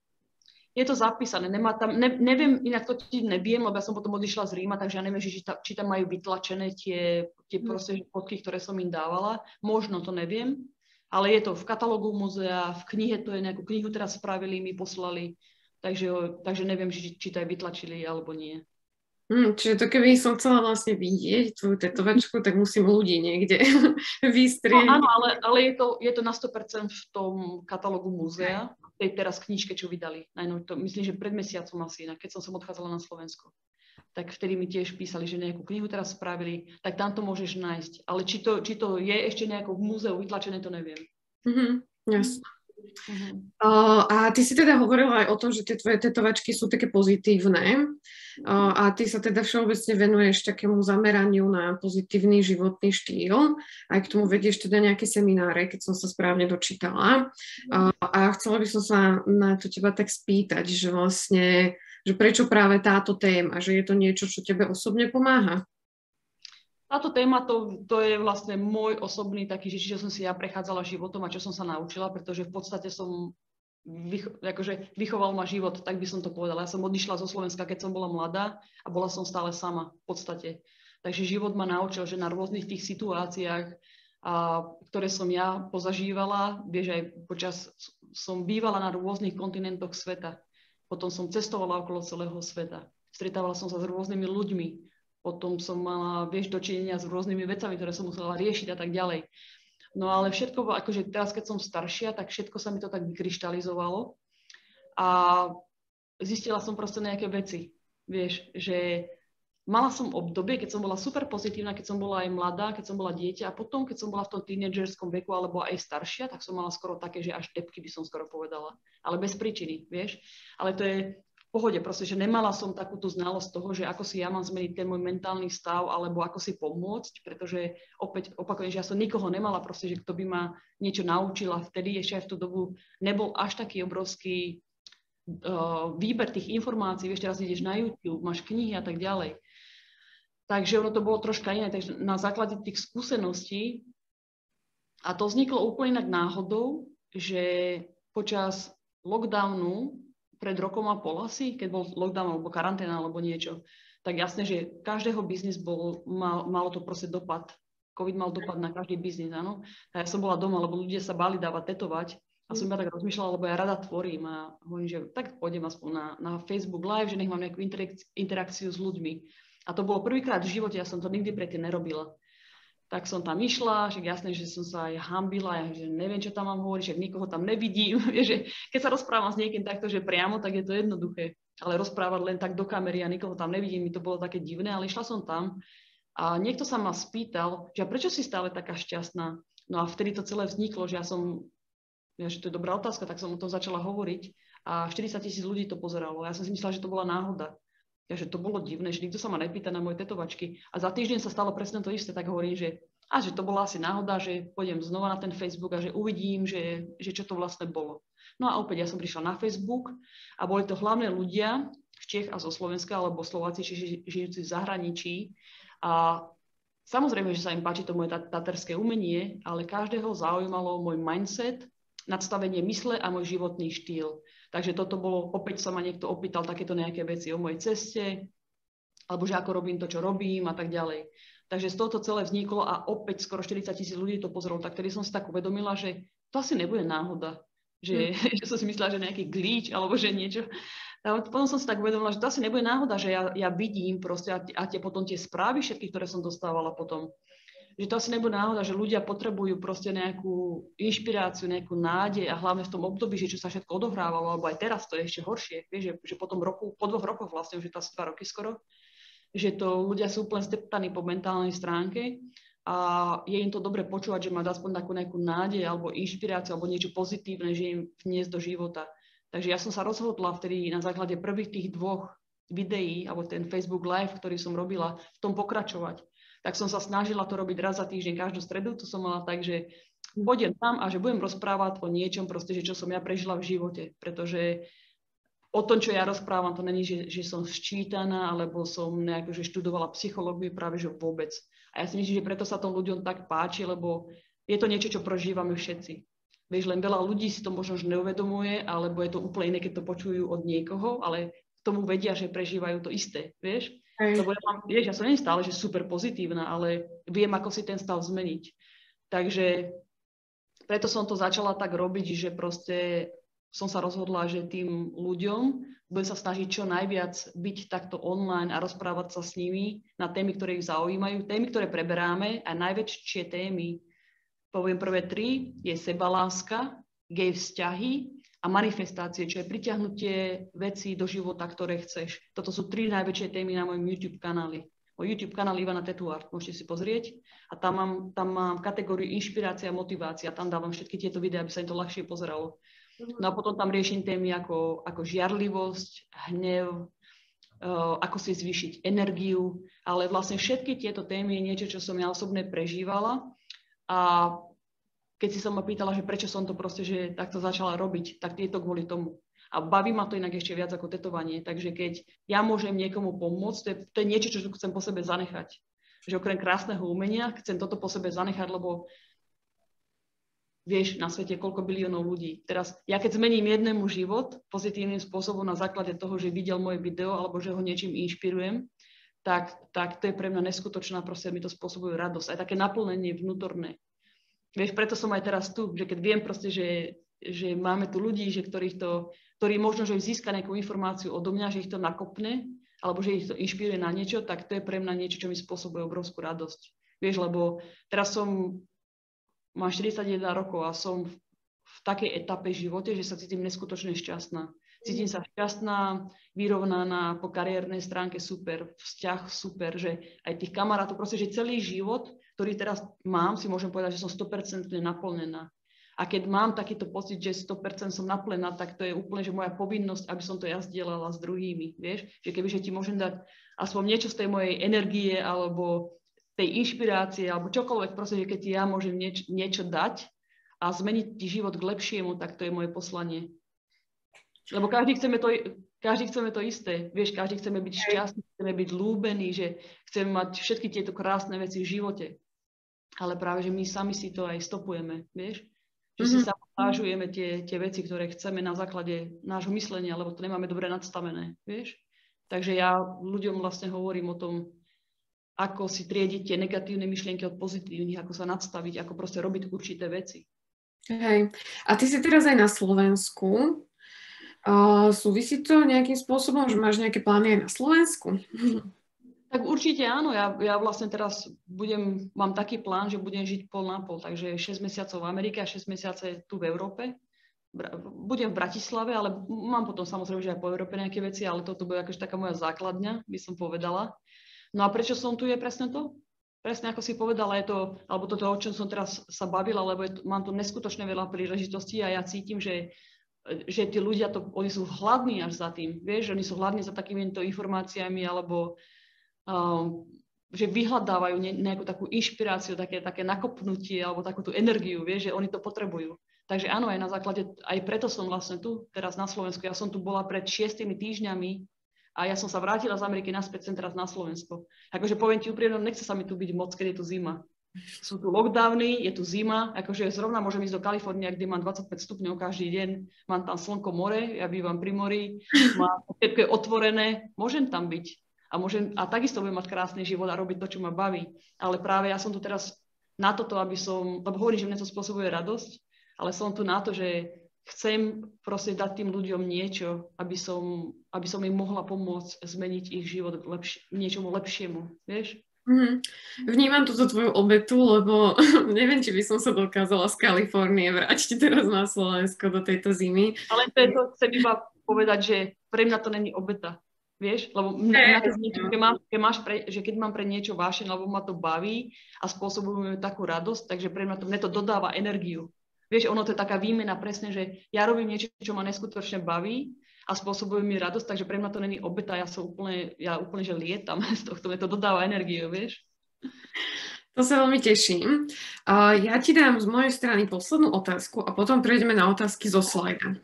je to zapísané, nemá tam, ne, neviem, inak to ti neviem, lebo ja som potom odišla z Ríma, takže ja neviem, či, či tam majú vytlačené tie, tie mm. proste fotky, ktoré som im dávala. Možno to neviem, ale je to v katalógu muzea, v knihe to je, nejakú knihu teraz spravili, mi poslali, takže, takže neviem, či, či to aj vytlačili alebo nie. Hmm, čiže to keby som chcela vlastne vidieť tvoju tetovačku, tak musím ľudí niekde vystrieť. No áno, ale, ale je, to, je to na 100% v tom katalógu múzea tej teraz knižke, čo vydali. Najno, to, myslím, že pred mesiacom asi, keď som som odchádzala na Slovensko. Tak vtedy mi tiež písali, že nejakú knihu teraz spravili, tak tam to môžeš nájsť. Ale či to, či to je ešte nejako v múzeu vytlačené, to neviem. Mm-hmm, jasne. Uh-huh. Uh, a ty si teda hovorila aj o tom, že tie tvoje tetovačky sú také pozitívne a ty sa teda všeobecne venuješ takému zameraniu na pozitívny životný štýl. Aj k tomu vedieš teda nejaké semináre, keď som sa správne dočítala. A chcela by som sa na to teba tak spýtať, že vlastne, že prečo práve táto téma, že je to niečo, čo tebe osobne pomáha? Táto téma to, to je vlastne môj osobný taký, že čo som si ja prechádzala životom a čo som sa naučila, pretože v podstate som vych, akože vychoval ma život, tak by som to povedala. Ja som odišla zo Slovenska, keď som bola mladá a bola som stále sama v podstate. Takže život ma naučil, že na rôznych tých situáciách, a, ktoré som ja pozažívala, vieš, aj počas som bývala na rôznych kontinentoch sveta. Potom som cestovala okolo celého sveta. Stretávala som sa s rôznymi ľuďmi, potom som mala, vieš, dočinenia s rôznymi vecami, ktoré som musela riešiť a tak ďalej. No ale všetko, akože teraz, keď som staršia, tak všetko sa mi to tak vykryštalizovalo a zistila som proste nejaké veci. Vieš, že mala som obdobie, keď som bola super pozitívna, keď som bola aj mladá, keď som bola dieťa a potom, keď som bola v tom tínedžerskom veku alebo aj staršia, tak som mala skoro také, že až depky by som skoro povedala. Ale bez príčiny, vieš. Ale to je pohode, proste, že nemala som takúto znalosť toho, že ako si ja mám zmeniť ten môj mentálny stav, alebo ako si pomôcť, pretože opäť opakujem, že ja som nikoho nemala proste, že kto by ma niečo naučila vtedy, ešte aj v tú dobu nebol až taký obrovský uh, výber tých informácií, vieš, teraz ideš na YouTube, máš knihy a tak ďalej. Takže ono to bolo troška iné, takže na základe tých skúseností a to vzniklo úplne inak náhodou, že počas lockdownu pred rokom a pol asi, keď bol lockdown alebo karanténa alebo niečo, tak jasné, že každého biznis bol, mal, malo to proste dopad. COVID mal dopad na každý biznis, áno. A ja som bola doma, lebo ľudia sa báli dávať tetovať. A som iba tak rozmýšľala, lebo ja rada tvorím a hovorím, že tak pôjdem aspoň na, na Facebook Live, že nech mám nejakú interakciu s ľuďmi. A to bolo prvýkrát v živote, ja som to nikdy predtým nerobila tak som tam išla, že jasné, že som sa aj hambila, ja, že neviem, čo tam mám hovoriť, že nikoho tam nevidím, že keď sa rozprávam s niekým takto, že priamo, tak je to jednoduché, ale rozprávať len tak do kamery a nikoho tam nevidím, mi to bolo také divné, ale išla som tam a niekto sa ma spýtal, že prečo si stále taká šťastná? No a vtedy to celé vzniklo, že ja som, ja, že to je dobrá otázka, tak som o tom začala hovoriť a 40 tisíc ľudí to pozeralo. Ja som si myslela, že to bola náhoda. Ja, že to bolo divné, že nikto sa ma nepýta na moje tetovačky. A za týždeň sa stalo presne to isté, tak hovorím, že a že to bola asi náhoda, že pôjdem znova na ten Facebook a že uvidím, že, že čo to vlastne bolo. No a opäť ja som prišla na Facebook a boli to hlavne ľudia z Čech a zo Slovenska, alebo Slováci, či žijúci v zahraničí. A samozrejme, že sa im páči to moje taterské umenie, ale každého zaujímalo môj mindset, nadstavenie mysle a môj životný štýl. Takže toto bolo, opäť sa ma niekto opýtal takéto nejaké veci o mojej ceste, alebo že ako robím to, čo robím a tak ďalej. Takže z tohoto celé vzniklo a opäť skoro 40 tisíc ľudí to pozrelo. Tak tedy som si tak uvedomila, že to asi nebude náhoda. Že, mm. že som si myslela, že nejaký glitch alebo že niečo. A potom som si tak uvedomila, že to asi nebude náhoda, že ja, ja vidím proste a, a tie potom tie správy všetky, ktoré som dostávala potom, že to asi nebude náhoda, že ľudia potrebujú proste nejakú inšpiráciu, nejakú nádej a hlavne v tom období, že čo sa všetko odohrávalo, alebo aj teraz to je ešte horšie, vieš, že, že po tom roku, po dvoch rokoch vlastne, už je to asi dva roky skoro, že to ľudia sú úplne steptaní po mentálnej stránke a je im to dobre počúvať, že má aspoň takú nejakú nádej alebo inšpiráciu alebo niečo pozitívne, že im vniesť do života. Takže ja som sa rozhodla vtedy na základe prvých tých dvoch videí, alebo ten Facebook Live, ktorý som robila, v tom pokračovať. Tak som sa snažila to robiť raz za týždeň, každú stredu, to som mala tak, že pôjdem tam a že budem rozprávať o niečom proste, že čo som ja prežila v živote, pretože o tom, čo ja rozprávam, to není, že, že som sčítaná, alebo som nejako, že študovala psychológiu, práve že vôbec. A ja si myslím, že preto sa to ľuďom tak páči, lebo je to niečo, čo prožívame všetci. Vieš, len veľa ľudí si to možno neuvedomuje, alebo je to úplne iné, keď to počujú od niekoho, ale tomu vedia, že prežívajú to isté, vieš. Hej. Lebo ja mám, vieš, ja som nie stále, že super pozitívna, ale viem, ako si ten stav zmeniť. Takže preto som to začala tak robiť, že proste som sa rozhodla, že tým ľuďom budem sa snažiť čo najviac byť takto online a rozprávať sa s nimi na témy, ktoré ich zaujímajú, témy, ktoré preberáme a najväčšie témy, poviem prvé tri, je sebaláska, gej vzťahy a manifestácie, čo je priťahnutie vecí do života, ktoré chceš. Toto sú tri najväčšie témy na mojom YouTube kanáli. Môj YouTube kanál Ivana Tetuart, môžete si pozrieť. A tam mám, tam mám kategóriu inšpirácia a motivácia. Tam dávam všetky tieto videá, aby sa im to ľahšie pozeralo. No a potom tam riešim témy ako, ako žiarlivosť, hnev, uh, ako si zvýšiť energiu, ale vlastne všetky tieto témy je niečo, čo som ja osobne prežívala a keď si sa ma pýtala, že prečo som to proste, že takto začala robiť, tak je to kvôli tomu. A baví ma to inak ešte viac ako tetovanie. Takže keď ja môžem niekomu pomôcť, to je, to je niečo, čo chcem po sebe zanechať. Že okrem krásneho umenia chcem toto po sebe zanechať, lebo vieš na svete koľko biliónov ľudí. Teraz ja keď zmením jednému život pozitívnym spôsobom na základe toho, že videl moje video alebo že ho niečím inšpirujem, tak, tak to je pre mňa neskutočná, proste mi to spôsobuje radosť, aj také naplnenie vnútorné. Vieš, preto som aj teraz tu, že keď viem proste, že, že máme tu ľudí, že ktorých to, ktorí možno, že získa nejakú informáciu odo mňa, že ich to nakopne, alebo že ich to inšpiruje na niečo, tak to je pre mňa niečo, čo mi spôsobuje obrovskú radosť. Vieš, lebo teraz som mám 41 rokov a som v takej etape v živote, že sa cítim neskutočne šťastná. Cítim sa šťastná, vyrovnaná, po kariérnej stránke super, vzťah super, že aj tých kamarátov, proste, že celý život, ktorý teraz mám, si môžem povedať, že som 100% naplnená. A keď mám takýto pocit, že 100% som naplnená, tak to je úplne, že moja povinnosť, aby som to ja zdieľala s druhými, vieš? Že keby, že ti môžem dať aspoň niečo z tej mojej energie alebo tej inšpirácie alebo čokoľvek, proste, že keď ja môžem nieč, niečo dať a zmeniť ti život k lepšiemu, tak to je moje poslanie. Lebo každý chceme to, každý chceme to isté. Vieš, každý chceme byť šťastný, chceme byť lúbený, že chceme mať všetky tieto krásne veci v živote. Ale práve, že my sami si to aj stopujeme, vieš? Že mm-hmm. si mhm. sa tie, tie veci, ktoré chceme na základe nášho myslenia, lebo to nemáme dobre nadstavené, vieš? Takže ja ľuďom vlastne hovorím o tom, ako si triediť tie negatívne myšlienky od pozitívnych, ako sa nadstaviť, ako proste robiť určité veci. Hej. A ty si teraz aj na Slovensku. Súvisí to nejakým spôsobom, že máš nejaké plány aj na Slovensku? Tak určite áno. Ja, ja vlastne teraz budem, mám taký plán, že budem žiť pol na pol, takže 6 mesiacov v Amerike a 6 mesiacov tu v Európe. Budem v Bratislave, ale mám potom samozrejme, že aj po Európe nejaké veci, ale toto bude akože taká moja základňa, by som povedala. No a prečo som tu je presne to? Presne ako si povedala, je to, alebo toto, o čom som teraz sa bavila, lebo je mám tu neskutočne veľa príležitostí a ja cítim, že, že tí ľudia, to, oni sú hladní až za tým, vieš, oni sú hladní za takýmito informáciami, alebo um, že vyhľadávajú ne, nejakú takú inšpiráciu, také, také nakopnutie, alebo takú tú energiu, vieš, že oni to potrebujú. Takže áno, aj na základe, aj preto som vlastne tu, teraz na Slovensku. Ja som tu bola pred šiestimi týždňami a ja som sa vrátila z Ameriky naspäť sem teraz na Slovensko. Akože poviem ti úprimne, nechce sa mi tu byť moc, keď je tu zima. Sú tu lockdowny, je tu zima, akože zrovna môžem ísť do Kalifornie, kde mám 25 stupňov každý deň, mám tam slnko, more, ja bývam pri mori, mám všetko je otvorené, môžem tam byť. A, môžem, a takisto budem mať krásny život a robiť to, čo ma baví. Ale práve ja som tu teraz na toto, aby som, lebo hovorím, že mne to spôsobuje radosť, ale som tu na to, že chcem proste dať tým ľuďom niečo, aby som, aby som im mohla pomôcť zmeniť ich život k lepši- niečomu lepšiemu, vieš? Mm-hmm. Vnímam túto tvoju obetu, lebo neviem, či by som sa dokázala z Kalifornie vrátiť teraz na Slovensko do tejto zimy. Ale to je to, chcem iba povedať, že pre mňa to není obeta. Vieš, lebo mňa to niečo, keď, mám, keď, máš pre, že keď mám pre niečo vášeň, lebo ma to baví a spôsobuje mi takú radosť, takže pre mňa to, mne to dodáva energiu. Vieš, ono to je taká výmena presne, že ja robím niečo, čo ma neskutočne baví a spôsobuje mi radosť, takže pre mňa to není obeta, ja som úplne, ja úplne, že lietam z tohto, mi to dodáva energiu, vieš. To sa veľmi teším. Ja ti dám z mojej strany poslednú otázku a potom prejdeme na otázky zo slajda.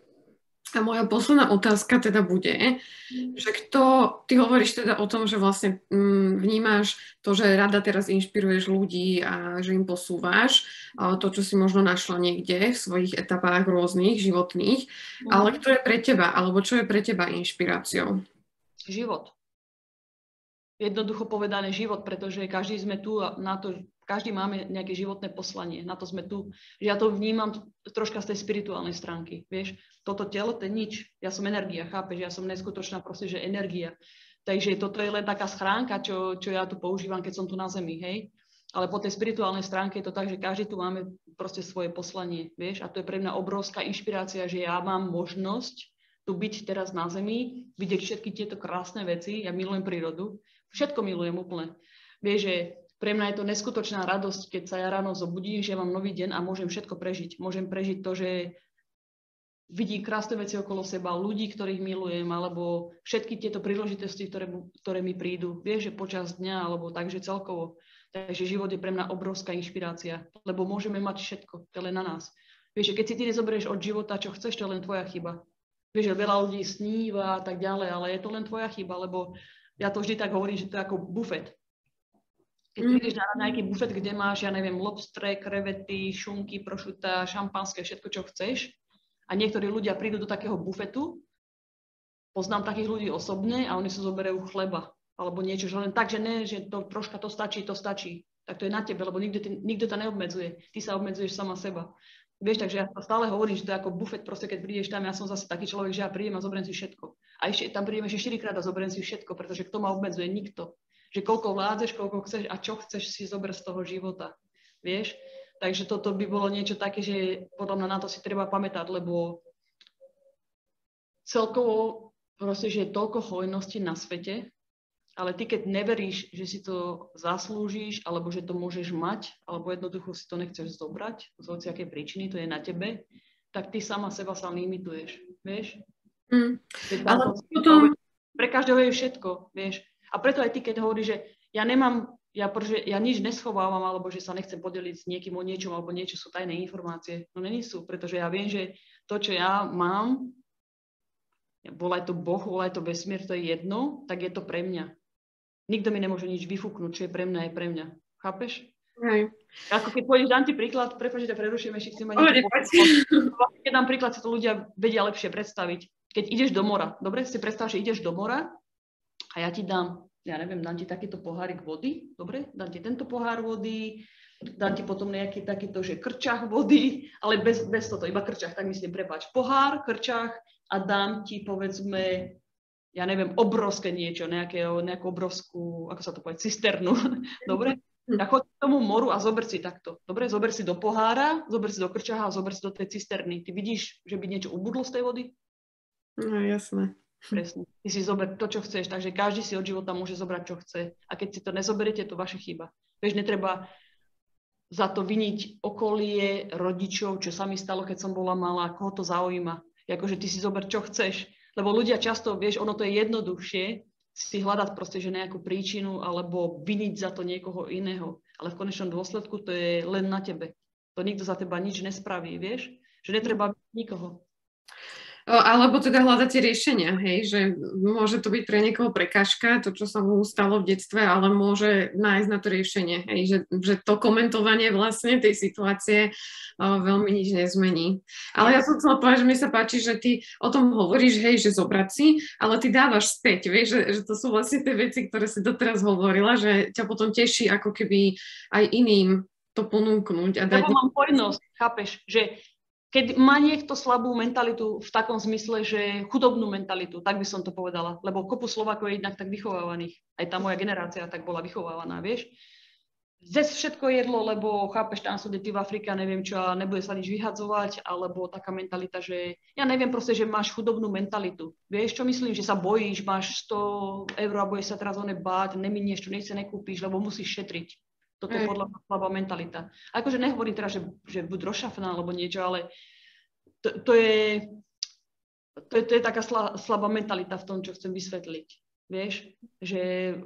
A moja posledná otázka teda bude, že kto, ty hovoríš teda o tom, že vlastne mm, vnímáš to, že rada teraz inšpiruješ ľudí a že im posúvaš to, čo si možno našla niekde v svojich etapách rôznych životných, mm. ale kto je pre teba, alebo čo je pre teba inšpiráciou? Život. Jednoducho povedané život, pretože každý sme tu na to, každý máme nejaké životné poslanie, na to sme tu. Ja to vnímam troška z tej spirituálnej stránky, vieš. Toto telo, to je nič. Ja som energia, chápeš? Ja som neskutočná proste, že energia. Takže toto je len taká schránka, čo, čo ja tu používam, keď som tu na zemi, hej. Ale po tej spirituálnej stránke je to tak, že každý tu máme proste svoje poslanie, vieš. A to je pre mňa obrovská inšpirácia, že ja mám možnosť tu byť teraz na zemi, vidieť všetky tieto krásne veci. Ja milujem prírodu. Všetko milujem úplne. Vieš, že pre mňa je to neskutočná radosť, keď sa ja ráno zobudím, že mám nový deň a môžem všetko prežiť. Môžem prežiť to, že vidím krásne veci okolo seba, ľudí, ktorých milujem, alebo všetky tieto príležitosti, ktoré, ktoré mi prídu. Vieš, že počas dňa, alebo takže celkovo. Takže život je pre mňa obrovská inšpirácia, lebo môžeme mať všetko, to len na nás. Vieš, že keď si ty nezoberieš od života, čo chceš, to je len tvoja chyba. Vieš, že veľa ľudí sníva a tak ďalej, ale je to len tvoja chyba, lebo ja to vždy tak hovorím, že to je ako bufet. Keď mm. prídeš na nejaký bufet, kde máš, ja neviem, lobstre, krevety, šunky, prošuta, šampanské, všetko, čo chceš, a niektorí ľudia prídu do takého bufetu, poznám takých ľudí osobne a oni sa zoberajú chleba alebo niečo, že len tak, že ne, že to troška to stačí, to stačí. Tak to je na tebe, lebo nikto, nikto to neobmedzuje. Ty sa obmedzuješ sama seba. Vieš, takže ja stále hovorím, že to je ako bufet, proste keď prídeš tam, ja som zase taký človek, že ja prídem a zoberiem si všetko. A ešte tam prídem ešte 4 krát a zoberiem si všetko, pretože kto ma obmedzuje? Nikto že koľko vládzeš, koľko chceš a čo chceš si zobrať z toho života. Vieš? Takže toto by bolo niečo také, že podľa mňa na to si treba pamätať, lebo celkovo proste, že je toľko hojnosti na svete, ale ty keď neveríš, že si to zaslúžiš, alebo že to môžeš mať, alebo jednoducho si to nechceš zobrať, z hociakej príčiny, to je na tebe, tak ty sama seba sa limituješ, vieš? Mm. Ale potom... Pre každého je všetko, vieš. A preto aj ty, keď hovoríš, že ja nemám, ja, pretože ja nič neschovávam, alebo že sa nechcem podeliť s niekým o niečom, alebo niečo sú tajné informácie. No není sú, pretože ja viem, že to, čo ja mám, volaj to Boh, volaj to vesmír, to je jedno, tak je to pre mňa. Nikto mi nemôže nič vyfúknuť, čo je pre mňa, je pre mňa. Chápeš? Hej. Ako keď pôjdeš, dám ti príklad, prepáč, že preruším, ešte chcem mať Keď dám príklad, sa to ľudia vedia lepšie predstaviť. Keď ideš do mora, dobre, si predstav, že ideš do mora a ja ti dám, ja neviem, dám ti takýto pohárik vody, dobre, dám ti tento pohár vody, dám ti potom nejaký takýto, že krčach vody, ale bez, bez toto, iba krčach, tak myslím, prepáč, pohár, krčach a dám ti, povedzme, ja neviem, obrovské niečo, nejaké, nejakú obrovskú, ako sa to povie, cisternu, dobre? Tak choď k tomu moru a zober si takto. Dobre, zober si do pohára, zober si do krčaha a zober si do tej cisterny. Ty vidíš, že by niečo ubudlo z tej vody? No jasné. Presne. Ty si zober to, čo chceš, takže každý si od života môže zobrať, čo chce. A keď si to nezoberiete, to vaša chyba. Vieš, netreba za to viniť okolie rodičov, čo sa mi stalo, keď som bola malá, koho to zaujíma. Akože ty si zober, čo chceš. Lebo ľudia často, vieš, ono to je jednoduchšie si hľadať proste, že nejakú príčinu alebo viniť za to niekoho iného. Ale v konečnom dôsledku to je len na tebe. To nikto za teba nič nespraví, vieš? Že netreba nikoho. Alebo teda hľadáte riešenia, hej, že môže to byť pre niekoho prekážka, to, čo sa mu stalo v detstve, ale môže nájsť na to riešenie, hej, že, že to komentovanie vlastne tej situácie o, veľmi nič nezmení. Ale ja som chcela povedať, že mi sa páči, že ty o tom hovoríš, hej, že zobrať si, ale ty dávaš späť, vieš, že, že to sú vlastne tie veci, ktoré si doteraz hovorila, že ťa potom teší ako keby aj iným to ponúknuť. A dať... Lebo mám povinnosť, chápeš, že keď má niekto slabú mentalitu v takom zmysle, že chudobnú mentalitu, tak by som to povedala, lebo kopu Slovakov je jednak tak vychovávaných. Aj tá moja generácia tak bola vychovávaná, vieš. Zes všetko jedlo, lebo chápeš, tam sú deti v Afrike, neviem čo, a nebude sa nič vyhadzovať, alebo taká mentalita, že ja neviem proste, že máš chudobnú mentalitu. Vieš, čo myslím, že sa bojíš, máš 100 eur a budeš sa teraz one báť, neminieš, čo nechce, nekúpiš, lebo musíš šetriť. Toto je podľa mňa slabá mentalita. Akože nehovorím teraz, že, že buď rozšafná alebo niečo, ale to, to, je, to, je, to je taká slabá mentalita v tom, čo chcem vysvetliť. Vieš, že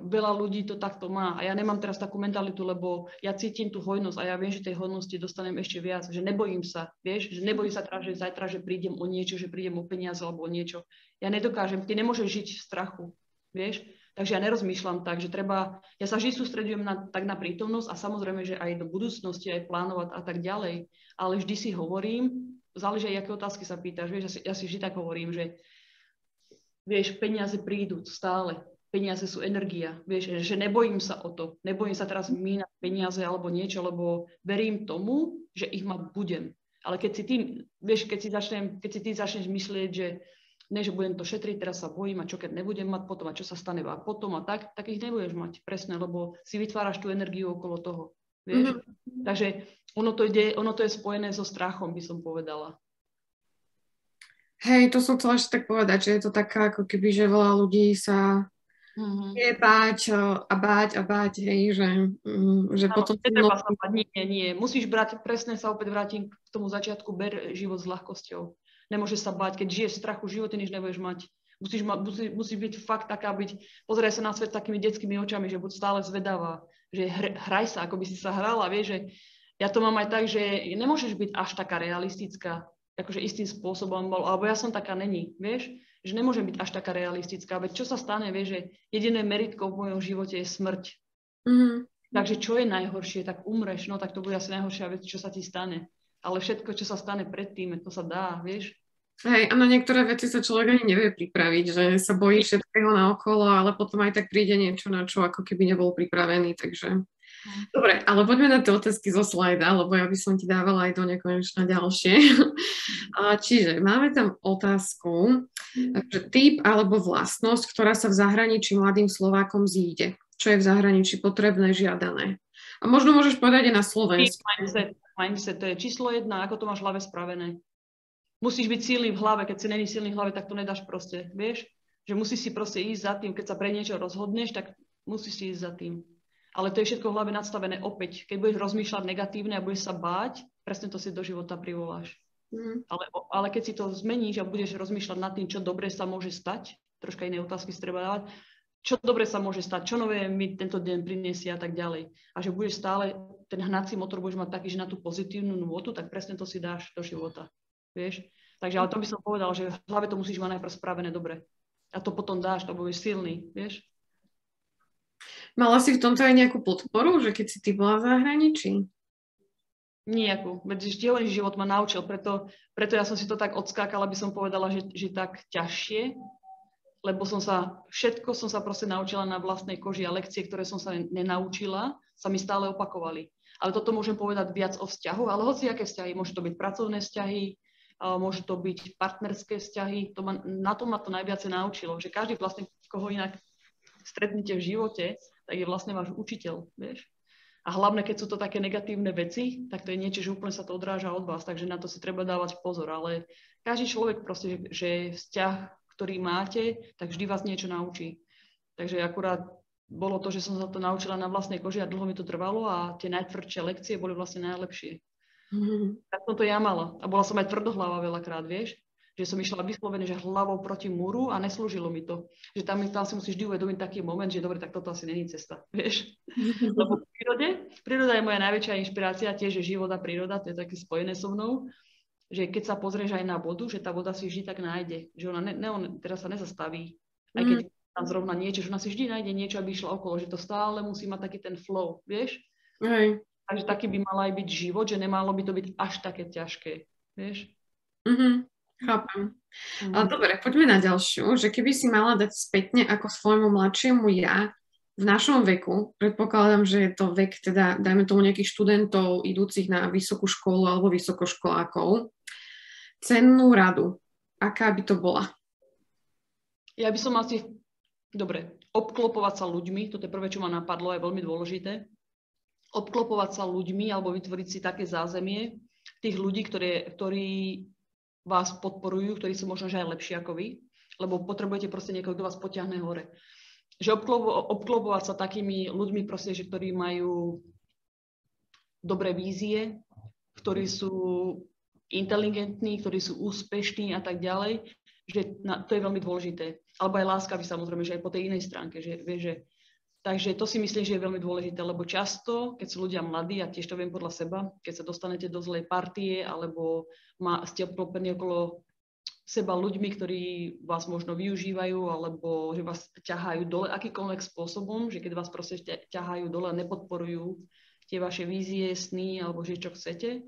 veľa ľudí to takto má a ja nemám teraz takú mentalitu, lebo ja cítim tú hojnosť a ja viem, že tej hojnosti dostanem ešte viac, že nebojím sa, vieš, že nebojím sa teraz, že zajtra, že prídem o niečo, že prídem o peniaze alebo o niečo. Ja nedokážem, ty nemôžeš žiť v strachu, vieš, takže ja nerozmýšľam tak, že treba, ja sa vždy sústredujem na, tak na prítomnosť a samozrejme, že aj do budúcnosti, aj plánovať a tak ďalej, ale vždy si hovorím, záleží aj, aké otázky sa pýtaš, vieš, ja si, ja si vždy tak hovorím, že vieš, peniaze prídu stále. Peniaze sú energia. Vieš, že nebojím sa o to. Nebojím sa teraz mínať peniaze alebo niečo, lebo verím tomu, že ich mať budem. Ale keď si tým, vieš, keď si, začnem, keď si ty začneš myslieť, že ne, že budem to šetriť, teraz sa bojím a čo keď nebudem mať potom a čo sa stane a potom a tak, tak ich nebudeš mať presne, lebo si vytváraš tú energiu okolo toho. Vieš? Mm-hmm. Takže ono to, ide, ono to je spojené so strachom, by som povedala. Hej, to som chcela ešte tak povedať, že je to taká, ako keby, že veľa ľudí sa mm-hmm. je báť a báť a báť, hej, že, mm, že no, potom... Netreba sa báť, nie, nie. Musíš brať, presne sa opäť vrátim k tomu začiatku, ber život s ľahkosťou. Nemôžeš sa báť, keď žiješ v strachu, životy nič nebudeš mať. Musíš, ma, musí, musí byť fakt taká byť, pozeraj sa na svet takými detskými očami, že buď stále zvedavá, že hr, hraj sa, ako by si sa hrala, vieš, že ja to mám aj tak, že nemôžeš byť až taká realistická akože istým spôsobom bol, alebo ja som taká není, vieš, že nemôžem byť až taká realistická, veď čo sa stane, vieš, že jediné meritko v mojom živote je smrť. Mm-hmm. Takže čo je najhoršie, tak umreš, no tak to bude asi najhoršia vec, čo sa ti stane. Ale všetko, čo sa stane predtým, to sa dá, vieš. Hej, a na niektoré veci sa človek ani nevie pripraviť, že sa bojí všetkého naokolo, ale potom aj tak príde niečo, na čo ako keby nebol pripravený, takže Dobre, ale poďme na tie otázky zo slajda, lebo ja by som ti dávala aj do nekonečna ďalšie. Čiže máme tam otázku, že typ alebo vlastnosť, ktorá sa v zahraničí mladým Slovákom zíde. Čo je v zahraničí potrebné, žiadané. A možno môžeš povedať aj na Slovensku. Mindset, mindset, to je číslo jedna, ako to máš v hlave spravené. Musíš byť silný v hlave, keď si není silný v hlave, tak to nedáš proste, vieš? Že musíš si proste ísť za tým, keď sa pre niečo rozhodneš, tak musíš si ísť za tým ale to je všetko v hlave nadstavené opäť. Keď budeš rozmýšľať negatívne a budeš sa báť, presne to si do života privoláš. Mm. Ale, ale keď si to zmeníš a budeš rozmýšľať nad tým, čo dobre sa môže stať, troška iné otázky si treba dávať, čo dobre sa môže stať, čo nové mi tento deň priniesie a tak ďalej. A že budeš stále, ten hnací motor budeš mať taký, že na tú pozitívnu nôtu, tak presne to si dáš do života. Vieš? Takže ale to by som povedal, že v hlave to musíš mať najprv spravené dobre. A to potom dáš, to budeš silný, vieš? Mala si v tomto aj nejakú podporu, že keď si ty bola v zahraničí? Nejakú. Veď vždy život ma naučil, preto, preto ja som si to tak odskákala, aby som povedala, že, že tak ťažšie, lebo som sa, všetko som sa proste naučila na vlastnej koži a lekcie, ktoré som sa nenaučila, sa mi stále opakovali. Ale toto môžem povedať viac o vzťahu, ale hoci aké vzťahy, môže to byť pracovné vzťahy, môže to byť partnerské vzťahy, to ma, na to ma to najviac naučilo, že každý vlastne koho inak stretnete v živote, tak je vlastne váš učiteľ, vieš. A hlavne, keď sú to také negatívne veci, tak to je niečo, že úplne sa to odráža od vás, takže na to si treba dávať pozor. Ale každý človek proste, že vzťah, ktorý máte, tak vždy vás niečo naučí. Takže akurát bolo to, že som sa to naučila na vlastnej koži a dlho mi to trvalo a tie najtvrdšie lekcie boli vlastne najlepšie. Mm-hmm. Tak som to ja mala. A bola som aj tvrdohlava veľakrát, vieš že som išla vyslovene, že hlavou proti múru a neslúžilo mi to. Že tam, tam si musíš vždy uvedomiť taký moment, že dobre, tak toto asi není cesta, vieš. Lebo v prírode, príroda je moja najväčšia inšpirácia, tiež je život a príroda, to je také spojené so mnou, že keď sa pozrieš aj na vodu, že tá voda si vždy tak nájde, že ona, ne, ne, on teraz sa nezastaví, aj keď mm. tam zrovna niečo, že ona si vždy nájde niečo, aby išla okolo, že to stále musí mať taký ten flow, vieš. Hej. Takže taký by mal aj byť život, že nemalo by to byť až také ťažké, vieš. Mm-hmm. Chápem. Mm. Ale dobre, poďme na ďalšiu, že keby si mala dať spätne ako svojmu mladšiemu ja v našom veku, predpokladám, že je to vek, teda dajme tomu nejakých študentov idúcich na vysokú školu alebo vysokoškolákov, cennú radu, aká by to bola? Ja by som asi, dobre, obklopovať sa ľuďmi, toto je prvé, čo ma napadlo, je veľmi dôležité. Obklopovať sa ľuďmi alebo vytvoriť si také zázemie tých ľudí, ktoré, ktorí vás podporujú, ktorí sú možno že aj lepší ako vy, lebo potrebujete proste niekoho, kto vás potiahne hore. Že obklopo, obklopovať sa takými ľuďmi proste, že ktorí majú dobré vízie, ktorí sú inteligentní, ktorí sú úspešní a tak ďalej, že na, to je veľmi dôležité. Alebo aj láskavý samozrejme, že aj po tej inej stránke, že vie, že Takže to si myslím, že je veľmi dôležité, lebo často, keď sú ľudia mladí, a tiež to viem podľa seba, keď sa dostanete do zlej partie, alebo má, ste obklopení okolo seba ľuďmi, ktorí vás možno využívajú, alebo že vás ťahajú dole akýkoľvek spôsobom, že keď vás proste ťahajú dole a nepodporujú tie vaše vízie, sny, alebo že čo chcete,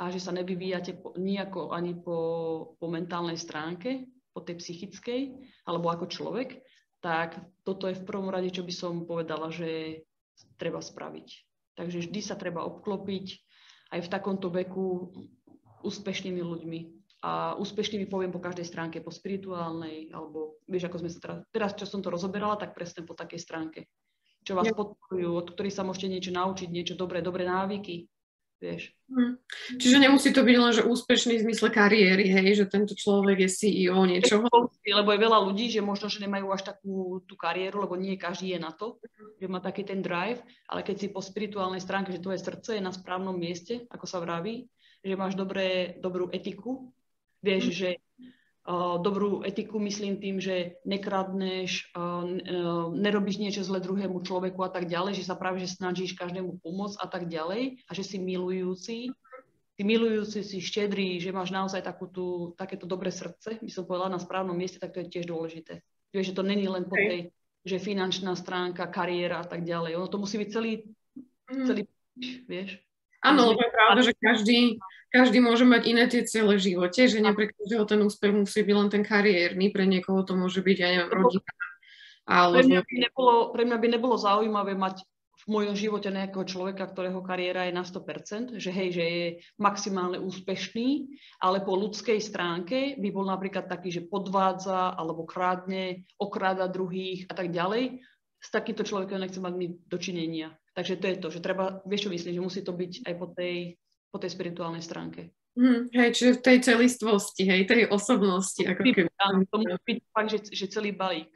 a že sa nevyvíjate po, nejako ani po, po mentálnej stránke, po tej psychickej, alebo ako človek, tak toto je v prvom rade, čo by som povedala, že treba spraviť. Takže vždy sa treba obklopiť aj v takomto veku úspešnými ľuďmi. A úspešnými poviem po každej stránke, po spirituálnej, alebo vieš, ako sme sa teraz, teraz čo som to rozoberala, tak presne po takej stránke. Čo vás podporujú, od ktorých sa môžete niečo naučiť, niečo dobré, dobré návyky, vieš. Hm. Čiže nemusí to byť len, že úspešný v zmysle kariéry, hej, že tento človek je CEO niečoho. Lebo je veľa ľudí, že možno, že nemajú až takú tú kariéru, lebo nie každý je na to, že má taký ten drive, ale keď si po spirituálnej stránke, že tvoje srdce je na správnom mieste, ako sa vraví, že máš dobré, dobrú etiku, vieš, hm. že dobrú etiku myslím tým, že nekradneš, nerobíš niečo zle druhému človeku a tak ďalej, že sa práve že snažíš každému pomôcť a tak ďalej a že si milujúci, ty milujúci si štedrý, že máš naozaj takú tú, takéto dobré srdce, by som povedala na správnom mieste, tak to je tiež dôležité. Vieš, že to není len po tej, že finančná stránka, kariéra a tak ďalej. Ono to musí byť celý, mm. celý vieš. Áno, lebo je pravda, že každý, každý môže mať iné tie ciele v živote, že nie pre každého ten úspech musí byť len ten kariérny, pre niekoho to môže byť aj rodina. Ale... Pre, mňa by nebolo, pre mňa by nebolo zaujímavé mať v mojom živote nejakého človeka, ktorého kariéra je na 100%, že hej, že je maximálne úspešný, ale po ľudskej stránke by bol napríklad taký, že podvádza alebo krádne, okráda druhých a tak ďalej. S takýmto človekom nechcem mať dočinenia. Takže to je to, že treba, vieš čo myslím, že musí to byť aj po tej, po tej spirituálnej stránke. Hmm, hej, čiže v tej celistvosti, hej, tej osobnosti. Ako keby. Áno, to musí byť fakt, že, že celý balík.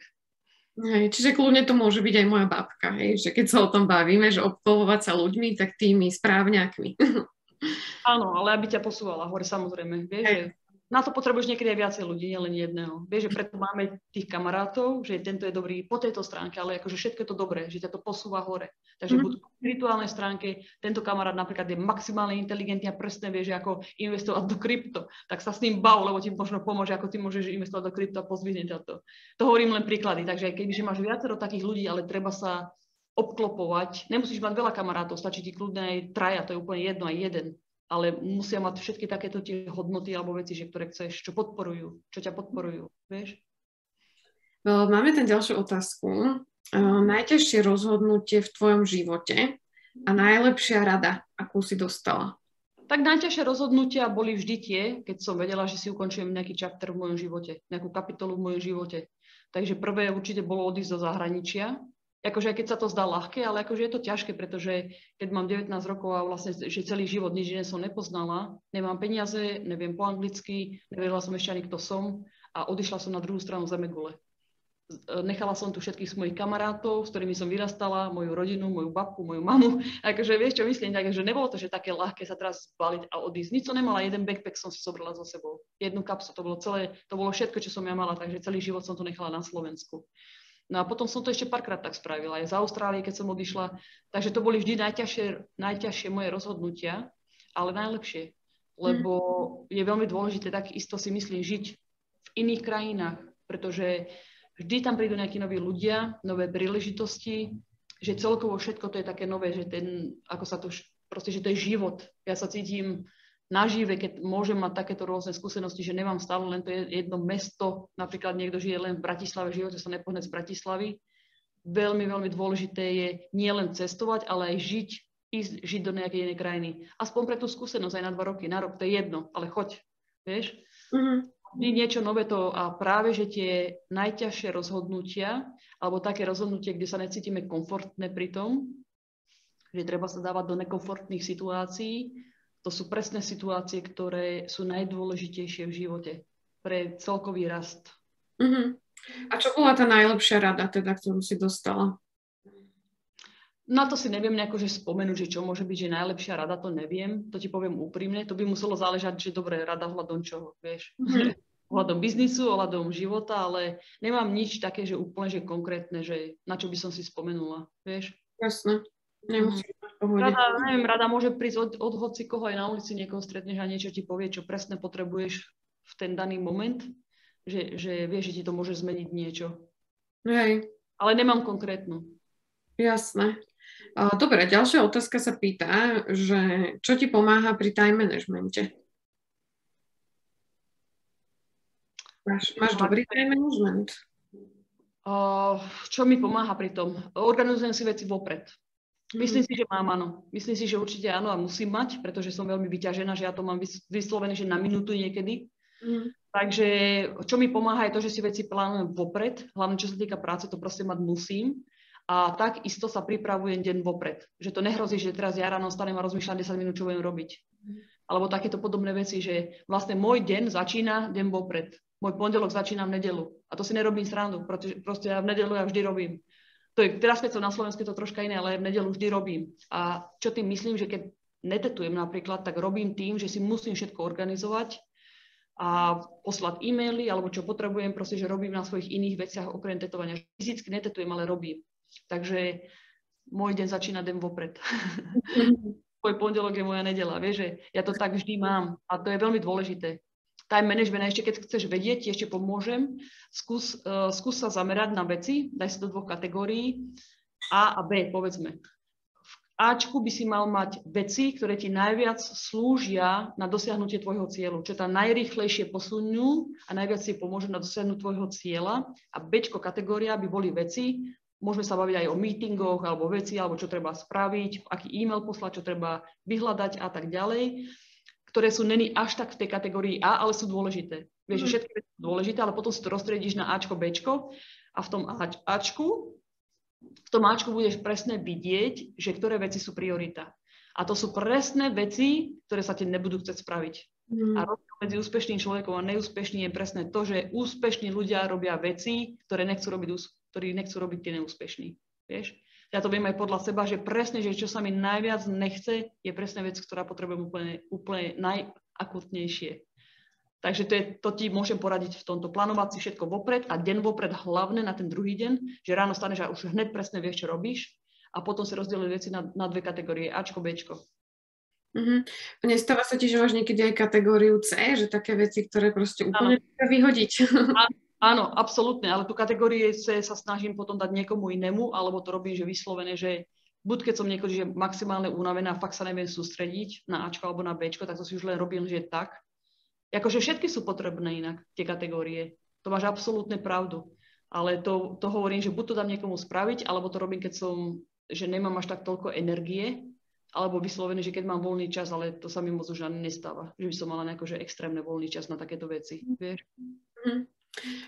Hej, čiže kľudne to môže byť aj moja babka, hej, že keď sa o tom bavíme, že obklopovať sa ľuďmi, tak tými správňakmi. Áno, ale aby ťa posúvala hore, samozrejme. Vieš, hej. že na to potrebuješ niekedy aj viacej ľudí, nielen jedného. Vieš, že preto máme tých kamarátov, že tento je dobrý po tejto stránke, ale akože všetko je to dobré, že ťa to posúva hore. Takže mm-hmm. buď po spirituálnej stránke, tento kamarát napríklad je maximálne inteligentný a presne vie, že ako investovať do krypto, tak sa s ním bav, lebo ti možno pomôže, ako ty môžeš investovať do krypto a pozvihne ťa to. To hovorím len príklady, takže kebyže máš viacero takých ľudí, ale treba sa obklopovať, nemusíš mať veľa kamarátov, stačí ti kľudne aj traja, to je úplne jedno, aj jeden ale musia mať všetky takéto tie hodnoty alebo veci, že ktoré chceš, čo podporujú, čo ťa podporujú, vieš? Máme tam ďalšiu otázku. Najťažšie rozhodnutie v tvojom živote a najlepšia rada, akú si dostala? Tak najťažšie rozhodnutia boli vždy tie, keď som vedela, že si ukončujem nejaký chapter v mojom živote, nejakú kapitolu v mojom živote. Takže prvé určite bolo odísť do zahraničia, akože keď sa to zdá ľahké, ale akože je to ťažké, pretože keď mám 19 rokov a vlastne, že celý život nič iné som nepoznala, nemám peniaze, neviem po anglicky, nevedela som ešte ani kto som a odišla som na druhú stranu Zemegule. Nechala som tu všetkých mojich kamarátov, s ktorými som vyrastala, moju rodinu, moju babku, moju mamu. Akože vieš, čo myslím, takže nebolo to, že také ľahké sa teraz zbaliť a odísť. Nič som nemala, jeden backpack som si zobrala so sebou. Jednu kapsu, to bolo celé, to bolo všetko, čo som ja mala, takže celý život som to nechala na Slovensku. No a potom som to ešte párkrát tak spravila, aj z Austrálie, keď som odišla. Takže to boli vždy najťažšie, najťažšie moje rozhodnutia, ale najlepšie. Lebo je veľmi dôležité takisto si myslím žiť v iných krajinách, pretože vždy tam prídu nejakí noví ľudia, nové príležitosti, že celkovo všetko to je také nové, že ten, ako sa to, proste, že to je život. Ja sa cítim nažive, keď môžem mať takéto rôzne skúsenosti, že nemám stále len to jedno mesto, napríklad niekto žije len v Bratislave, v živote sa nepohne z Bratislavy. Veľmi, veľmi dôležité je nielen cestovať, ale aj žiť, ísť žiť do nejakej inej krajiny. Aspoň pre tú skúsenosť aj na dva roky, na rok, to je jedno, ale choď, vieš. Mm-hmm. Niečo nové to a práve, že tie najťažšie rozhodnutia, alebo také rozhodnutie, kde sa necítime komfortné pri tom, že treba sa dávať do nekomfortných situácií, to sú presné situácie, ktoré sú najdôležitejšie v živote pre celkový rast. Uh-huh. A čo bola tá najlepšia rada, teda, ktorú si dostala? Na to si neviem nejako že spomenúť, že čo môže byť, že najlepšia rada, to neviem. To ti poviem úprimne. To by muselo záležať, že dobre, rada hľadom čoho, vieš. Mm-hmm. ohľadom biznisu, ohľadom života, ale nemám nič také, že úplne, že konkrétne, že na čo by som si spomenula, vieš. Jasné. Nemusím rada, neviem, rada môže prísť od, od hoci koho aj na ulici niekoho stretneš a niečo ti povie, čo presne potrebuješ v ten daný moment, že, že vieš, že ti to môže zmeniť niečo. Hej. Ale nemám konkrétnu. Jasné. Dobre, ďalšia otázka sa pýta, že čo ti pomáha pri time managemente? Máš, máš dobrý time management? Čo mi pomáha pri tom? Organizujem si veci vopred. Myslím si, že mám áno. Myslím si, že určite áno a musím mať, pretože som veľmi vyťažená, že ja to mám vyslovené, že na minútu niekedy. Mm. Takže čo mi pomáha je to, že si veci plánujem vopred, hlavne čo sa týka práce, to proste mať musím a takisto sa pripravujem deň vopred. Že to nehrozí, že teraz ja ráno stanem a rozmýšľam 10 minút, čo budem robiť. Alebo takéto podobné veci, že vlastne môj deň začína deň vopred. Môj pondelok začína v nedelu. A to si nerobím srandu, pretože proste ja v nedelu ja vždy robím. To je, teraz keď som na Slovensku, to troška iné, ale v nedelu vždy robím. A čo tým myslím, že keď netetujem napríklad, tak robím tým, že si musím všetko organizovať a poslať e-maily, alebo čo potrebujem, proste, že robím na svojich iných veciach okrem tetovania. Fyzicky netetujem, ale robím. Takže môj deň začína deň vopred. Môj pondelok je moja nedela. Vieš, že ja to tak vždy mám a to je veľmi dôležité. Time management, ešte keď chceš vedieť, ešte pomôžem, skús, uh, skús sa zamerať na veci, daj si do dvoch kategórií, A a B, povedzme. V Ačku by si mal mať veci, ktoré ti najviac slúžia na dosiahnutie tvojho cieľu, čo tam najrýchlejšie posunú a najviac si pomôžu na dosiahnutie tvojho cieľa. A Bčko kategória by boli veci, Môžeme sa baviť aj o meetingoch alebo veci, alebo čo treba spraviť, aký e-mail poslať, čo treba vyhľadať a tak ďalej, ktoré sú není až tak v tej kategórii A, ale sú dôležité. Vieš, mm. že mhm. všetky veci sú dôležité, ale potom si to rozstredíš na Ačko, Bčko a v tom Ačku, v tom Ačku budeš presne vidieť, že ktoré veci sú priorita. A to sú presné veci, ktoré sa ti nebudú chcieť spraviť. Mm. A rozdiel medzi úspešným človekom a neúspešným je presne to, že úspešní ľudia robia veci, ktoré nechcú robiť ktorí nechcú robiť tie neúspešní. Vieš? Ja to viem aj podľa seba, že presne, že čo sa mi najviac nechce, je presne vec, ktorá potrebujem úplne, úplne najakutnejšie. Takže to, je, to ti môžem poradiť v tomto. Plánovať si všetko vopred a deň vopred hlavne na ten druhý deň, že ráno staneš a už hneď presne vieš, čo robíš a potom si rozdeliť veci na, na dve kategórie, Ačko, Bčko. Mm-hmm. Nestáva sa ti, že máš niekedy aj kategóriu C, že také veci, ktoré proste úplne ano. vyhodiť. Áno, absolútne, ale tu kategórie C sa snažím potom dať niekomu inému, alebo to robím, že vyslovene, že buď keď som niekedy, že maximálne unavená, fakt sa neviem sústrediť na Ačko alebo na Bčko, tak to si už len robím, že tak. Akože všetky sú potrebné inak, tie kategórie. To máš absolútne pravdu. Ale to, to hovorím, že buď to dám niekomu spraviť, alebo to robím, keď som, že nemám až tak toľko energie, alebo vyslovene, že keď mám voľný čas, ale to sa mi moc už ani nestáva, že by som mala nejako, že extrémne voľný čas na takéto veci, vieš. Mm.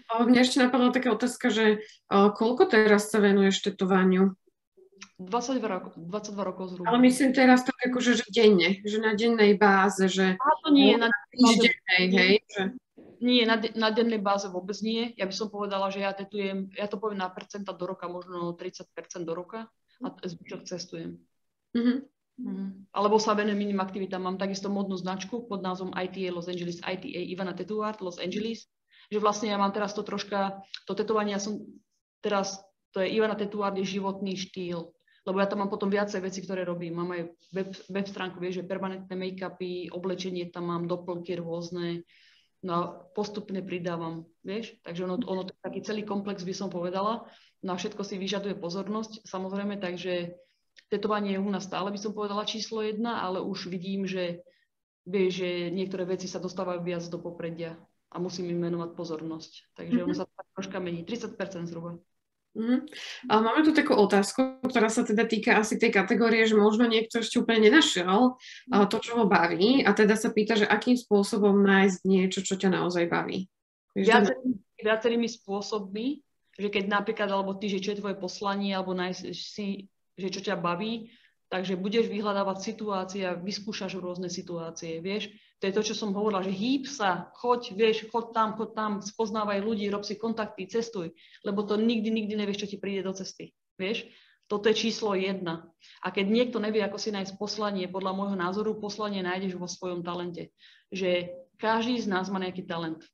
Mňa ešte napadla taká otázka, že koľko teraz sa venuješ tetovaniu? 22 rokov, 22 rokov zhruba. Ale myslím teraz tak akože, že denne, že na dennej báze, že... A to nie, na týždennej, hej? Že... Nie, na, de- na dennej báze vôbec nie. Ja by som povedala, že ja tetujem, ja to poviem na percenta do roka, možno 30% do roka a zbyčok cestujem. Mm-hmm. Mm-hmm. Alebo sa venujem iným aktivitám. Mám takisto modnú značku pod názvom ITA Los Angeles, ITA Ivana Tattoo Art Los Angeles že vlastne ja mám teraz to troška, to tetovanie, ja som teraz, to je Ivana Tetuár, je životný štýl, lebo ja tam mám potom viacej veci, ktoré robím. Mám aj web, web stránku, vieš, že permanentné make-upy, oblečenie tam mám, doplnky rôzne, no a postupne pridávam, vieš, takže ono, ono to je taký celý komplex, by som povedala, no a všetko si vyžaduje pozornosť, samozrejme, takže tetovanie je u nás stále, by som povedala, číslo jedna, ale už vidím, že vieš, že niektoré veci sa dostávajú viac do popredia a musím im venovať pozornosť. Takže mm-hmm. ono sa tak troška mení, 30% zhruba. Mm-hmm. Ale máme tu takú otázku, ktorá sa teda týka asi tej kategórie, že možno niekto ešte úplne nenašiel to, čo ho baví a teda sa pýta, že akým spôsobom nájsť niečo, čo ťa naozaj baví. Viacerými, viacerými spôsobmi, že keď napríklad, alebo ty, že čo je tvoje poslanie, alebo nájsť si, že čo ťa baví, takže budeš vyhľadávať situácie a vyskúšaš rôzne situácie, vieš. To je to, čo som hovorila, že hýb sa, choď, vieš, choď tam, choď tam, spoznávaj ľudí, rob si kontakty, cestuj, lebo to nikdy, nikdy nevieš, čo ti príde do cesty, vieš. Toto je číslo jedna. A keď niekto nevie, ako si nájsť poslanie, podľa môjho názoru poslanie nájdeš vo svojom talente. Že každý z nás má nejaký talent.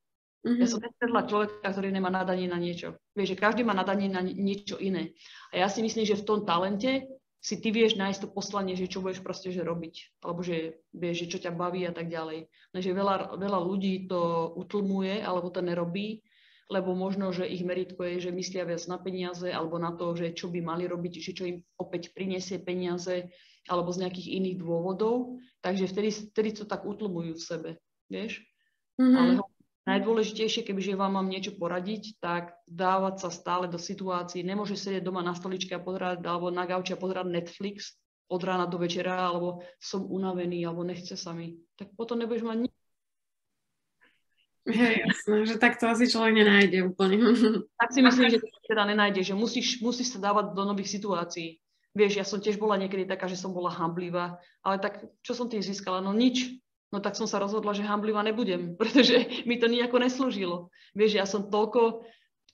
Mm-hmm. Ja som nestretla človeka, ktorý nemá nadanie na niečo. Vieš, že každý má nadanie na niečo iné. A ja si myslím, že v tom talente si ty vieš nájsť to poslanie, že čo budeš proste že robiť. Alebo že vieš, že čo ťa baví a tak ďalej. Takže veľa, veľa ľudí to utlmuje, alebo to nerobí lebo možno, že ich meritko je, že myslia viac na peniaze alebo na to, že čo by mali robiť, že čo im opäť prinesie peniaze alebo z nejakých iných dôvodov. Takže vtedy, vtedy to tak utlmujú v sebe, vieš. Mm-hmm. Ale najdôležitejšie, kebyže vám mám niečo poradiť, tak dávať sa stále do situácií. Nemôže sedieť doma na stoličke a pozerať, alebo na gauči a pozerať Netflix od rána do večera, alebo som unavený, alebo nechce sa mi. Tak potom nebudeš mať nič Hej, jasné, že tak to asi človek nenájde úplne. Tak si myslím, že to teda nenájde, že musíš, musíš sa dávať do nových situácií. Vieš, ja som tiež bola niekedy taká, že som bola hamblivá, ale tak čo som tým získala? No nič. No tak som sa rozhodla, že hamblivá nebudem, pretože mi to nejako neslúžilo. Vieš, ja som toľko,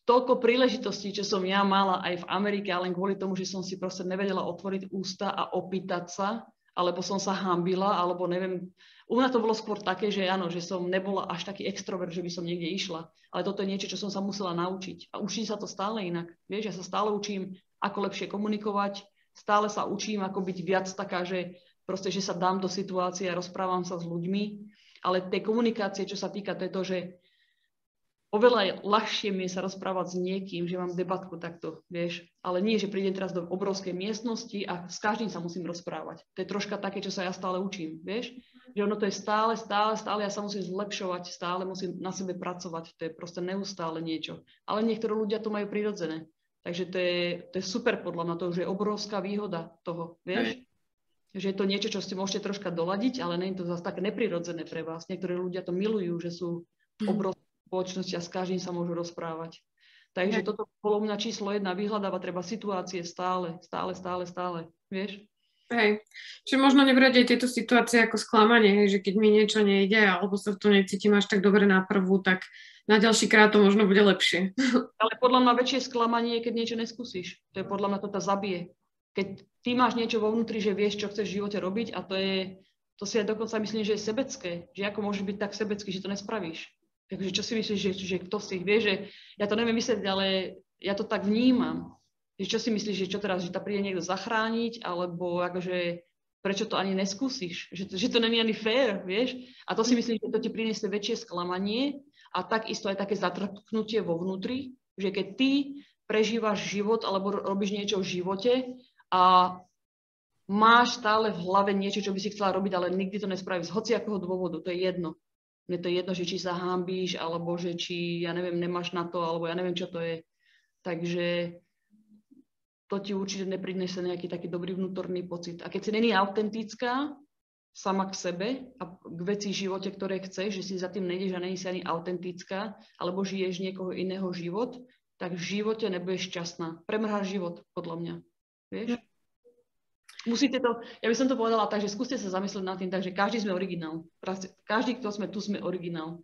toľko príležitostí, čo som ja mala aj v Amerike, ale len kvôli tomu, že som si proste nevedela otvoriť ústa a opýtať sa, alebo som sa hambila, alebo neviem, u mňa to bolo skôr také, že áno, že som nebola až taký extrovert, že by som niekde išla. Ale toto je niečo, čo som sa musela naučiť. A učím sa to stále inak. Vieš, ja sa stále učím, ako lepšie komunikovať, stále sa učím, ako byť viac taká, že proste, že sa dám do situácie a rozprávam sa s ľuďmi. Ale tej komunikácie, čo sa týka, to je to, že oveľa ľahšie mi je sa rozprávať s niekým, že mám debatku takto, vieš. Ale nie, že prídem teraz do obrovskej miestnosti a s každým sa musím rozprávať. To je troška také, čo sa ja stále učím, vieš. Že ono to je stále, stále, stále, ja sa musím zlepšovať, stále musím na sebe pracovať. To je proste neustále niečo. Ale niektorí ľudia to majú prirodzené. Takže to je, to je super podľa mňa, to už je obrovská výhoda toho, vieš. Že je to niečo, čo si môžete troška doladiť, ale nie je to zase také neprirodzené pre vás. Niektorí ľudia to milujú, že sú mhm. obrovské spoločnosti a s každým sa môžu rozprávať. Takže toto bolo mňa číslo jedna, vyhľadáva treba situácie stále, stále, stále, stále, vieš? Hej, čiže možno nebrať aj tieto situácie ako sklamanie, hej, že keď mi niečo nejde alebo sa v tom necítim až tak dobre na prvú, tak na ďalší krát to možno bude lepšie. Ale podľa mňa väčšie sklamanie je, keď niečo neskúsiš. To je podľa mňa to tá zabije. Keď ty máš niečo vo vnútri, že vieš, čo chceš v živote robiť a to je, to si ja dokonca myslím, že je sebecké. Že ako môžeš byť tak sebecký, že to nespravíš. Takže čo si myslíš, že, že kto si vie, že ja to neviem vysvetliť, ale ja to tak vnímam. Že čo si myslíš, že čo teraz, že ta príde niekto zachrániť, alebo akože prečo to ani neskúsiš, že to, že to není ani fér, vieš? A to si myslím, že to ti priniesie väčšie sklamanie a takisto aj také zatrknutie vo vnútri, že keď ty prežívaš život alebo robíš niečo v živote a máš stále v hlave niečo, čo by si chcela robiť, ale nikdy to nespravíš z hociakého dôvodu, to je jedno mne to je jedno, že či sa hámbíš, alebo že či, ja neviem, nemáš na to, alebo ja neviem, čo to je. Takže to ti určite neprinese nejaký taký dobrý vnútorný pocit. A keď si není autentická sama k sebe a k veci v živote, ktoré chceš, že si za tým nejdeš a není si ani autentická, alebo žiješ niekoho iného život, tak v živote nebudeš šťastná. Premrháš život, podľa mňa. Vieš? musíte to, ja by som to povedala tak, že skúste sa zamyslieť nad tým, takže každý sme originál. Každý, kto sme tu, sme originál.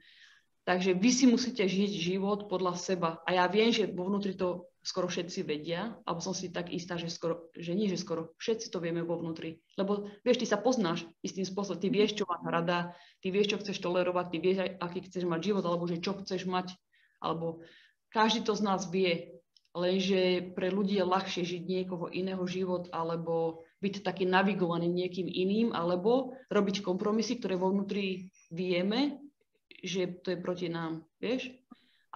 Takže vy si musíte žiť život podľa seba. A ja viem, že vo vnútri to skoro všetci vedia, alebo som si tak istá, že skoro, že nie, že skoro, všetci to vieme vo vnútri. Lebo vieš, ty sa poznáš istým spôsobom, ty vieš, čo máš rada, ty vieš, čo chceš tolerovať, ty vieš, aký chceš mať život, alebo že čo chceš mať, alebo každý to z nás vie, lenže pre ľudí je ľahšie žiť niekoho iného život, alebo byť taký navigovaný niekým iným, alebo robiť kompromisy, ktoré vo vnútri vieme, že to je proti nám, vieš?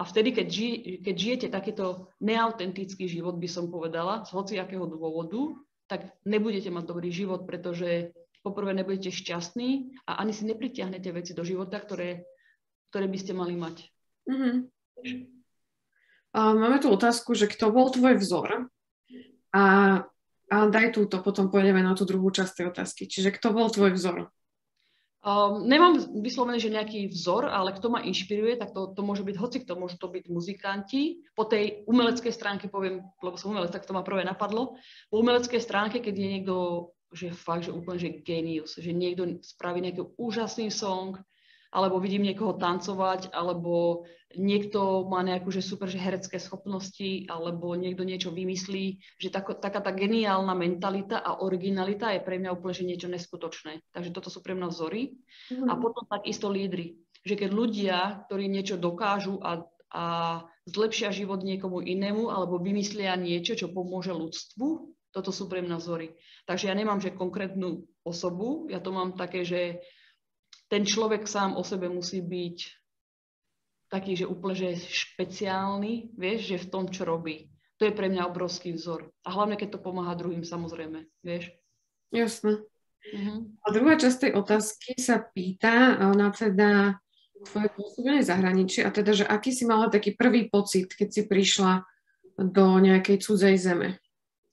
A vtedy, keď, ži, keď žijete takýto neautentický život, by som povedala, z hociakého dôvodu, tak nebudete mať dobrý život, pretože poprvé nebudete šťastní a ani si nepritiahnete veci do života, ktoré, ktoré by ste mali mať. Mm-hmm. Máme tu otázku, že kto bol tvoj vzor a a daj túto, potom pôjdeme na tú druhú časť tej otázky. Čiže kto bol tvoj vzor? Um, nemám vyslovené, že nejaký vzor, ale kto ma inšpiruje, tak to, to môže byť hoci kto, môžu to byť muzikanti. Po tej umeleckej stránke poviem, lebo som umelec, tak to ma prvé napadlo. Po umeleckej stránke, keď je niekto, že fakt, že úplne, že genius, že niekto spraví nejaký úžasný song, alebo vidím niekoho tancovať, alebo niekto má nejakú že super že herecké schopnosti, alebo niekto niečo vymyslí, že tako, taká tá geniálna mentalita a originalita je pre mňa úplne že niečo neskutočné. Takže toto sú pre mňa vzory. Mm. A potom takisto lídry. Že keď ľudia, ktorí niečo dokážu a, a zlepšia život niekomu inému, alebo vymyslia niečo, čo pomôže ľudstvu, toto sú pre mňa vzory. Takže ja nemám, že konkrétnu osobu, ja to mám také, že ten človek sám o sebe musí byť taký, že úplne že špeciálny, vieš, že v tom, čo robí. To je pre mňa obrovský vzor. A hlavne, keď to pomáha druhým, samozrejme, vieš. Jasné. Uh-huh. A druhá časť tej otázky sa pýta na teda tvoje pôsobenie zahraničí a teda, že aký si mala taký prvý pocit, keď si prišla do nejakej cudzej zeme?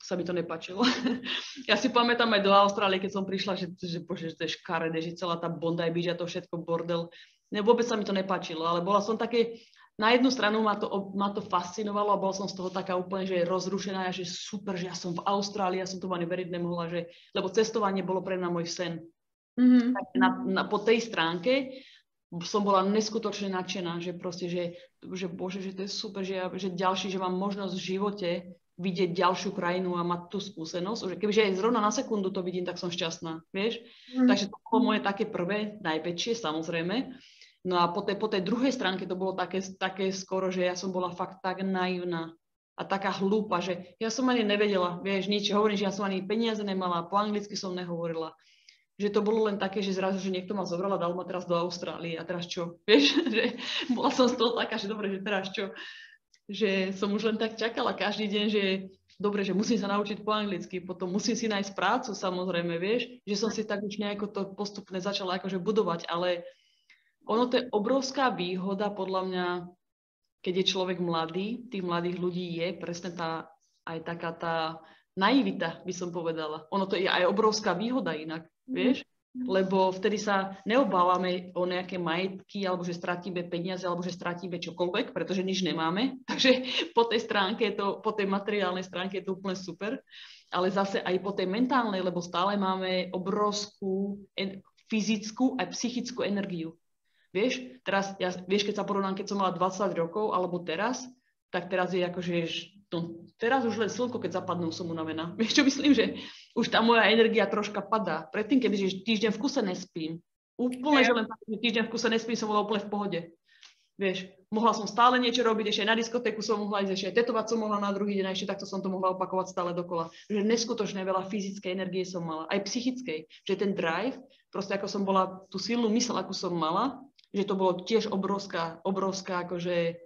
Sa mi to nepačilo. ja si pamätám aj do Austrálie, keď som prišla, že, že, bože, že to je škaredé, že celá tá Bondi Beach a to všetko bordel. Ne, vôbec sa mi to nepačilo, ale bola som také, na jednu stranu ma to, ma to fascinovalo a bola som z toho taká úplne, že rozrušená, že super, že ja som v Austrálii, ja som to ani veriť nemohla, že, lebo cestovanie bolo pre mňa môj sen. Mm-hmm. Na, na, po tej stránke som bola neskutočne nadšená, že proste, že, že bože, že to je super, že, ja, že ďalší, že mám možnosť v živote vidieť ďalšiu krajinu a mať tú skúsenosť. Že kebyže aj zrovna na sekundu to vidím, tak som šťastná, vieš. Mm. Takže to bolo moje také prvé, najväčšie samozrejme. No a po tej, po tej druhej stránke to bolo také, také skoro, že ja som bola fakt tak naivná a taká hlúpa, že ja som ani nevedela, vieš, nič. Hovorím, že ja som ani peniaze nemala, po anglicky som nehovorila. Že to bolo len také, že zrazu, že niekto ma zobral a dal ma teraz do Austrálie a teraz čo? Vieš, že bola som z toho taká, že dobre, že teraz čo? Že som už len tak čakala každý deň, že dobre, že musím sa naučiť po anglicky, potom musím si nájsť prácu samozrejme, vieš, že som si tak už nejako to postupne začala akože budovať, ale ono to je obrovská výhoda podľa mňa, keď je človek mladý, tých mladých ľudí je presne tá, aj taká tá naivita, by som povedala. Ono to je aj obrovská výhoda inak, vieš? Lebo vtedy sa neobávame o nejaké majetky, alebo že stratíme peniaze, alebo že stratíme čokoľvek, pretože nič nemáme. Takže po tej stránke, to, po tej materiálnej stránke je to úplne super, ale zase aj po tej mentálnej, lebo stále máme obrovskú en- fyzickú a psychickú energiu. Vieš, teraz, ja, vieš, keď sa porovnám, keď som mala 20 rokov, alebo teraz, tak teraz je akože, to, teraz už len slnko, keď zapadnú, som unavená. Vieš, čo myslím, že už tá moja energia troška padá. Predtým, keby že týždeň v kuse nespím, úplne, že len týždeň v kuse nespím, som bola úplne v pohode. Vieš, mohla som stále niečo robiť, ešte aj na diskotéku som mohla ísť, ešte aj tetovať som mohla na druhý deň a ešte takto som to mohla opakovať stále dokola. Že neskutočne veľa fyzickej energie som mala, aj psychickej. Že ten drive, proste ako som bola, tú silnú mysl, akú som mala, že to bolo tiež obrovská, obrovská, akože,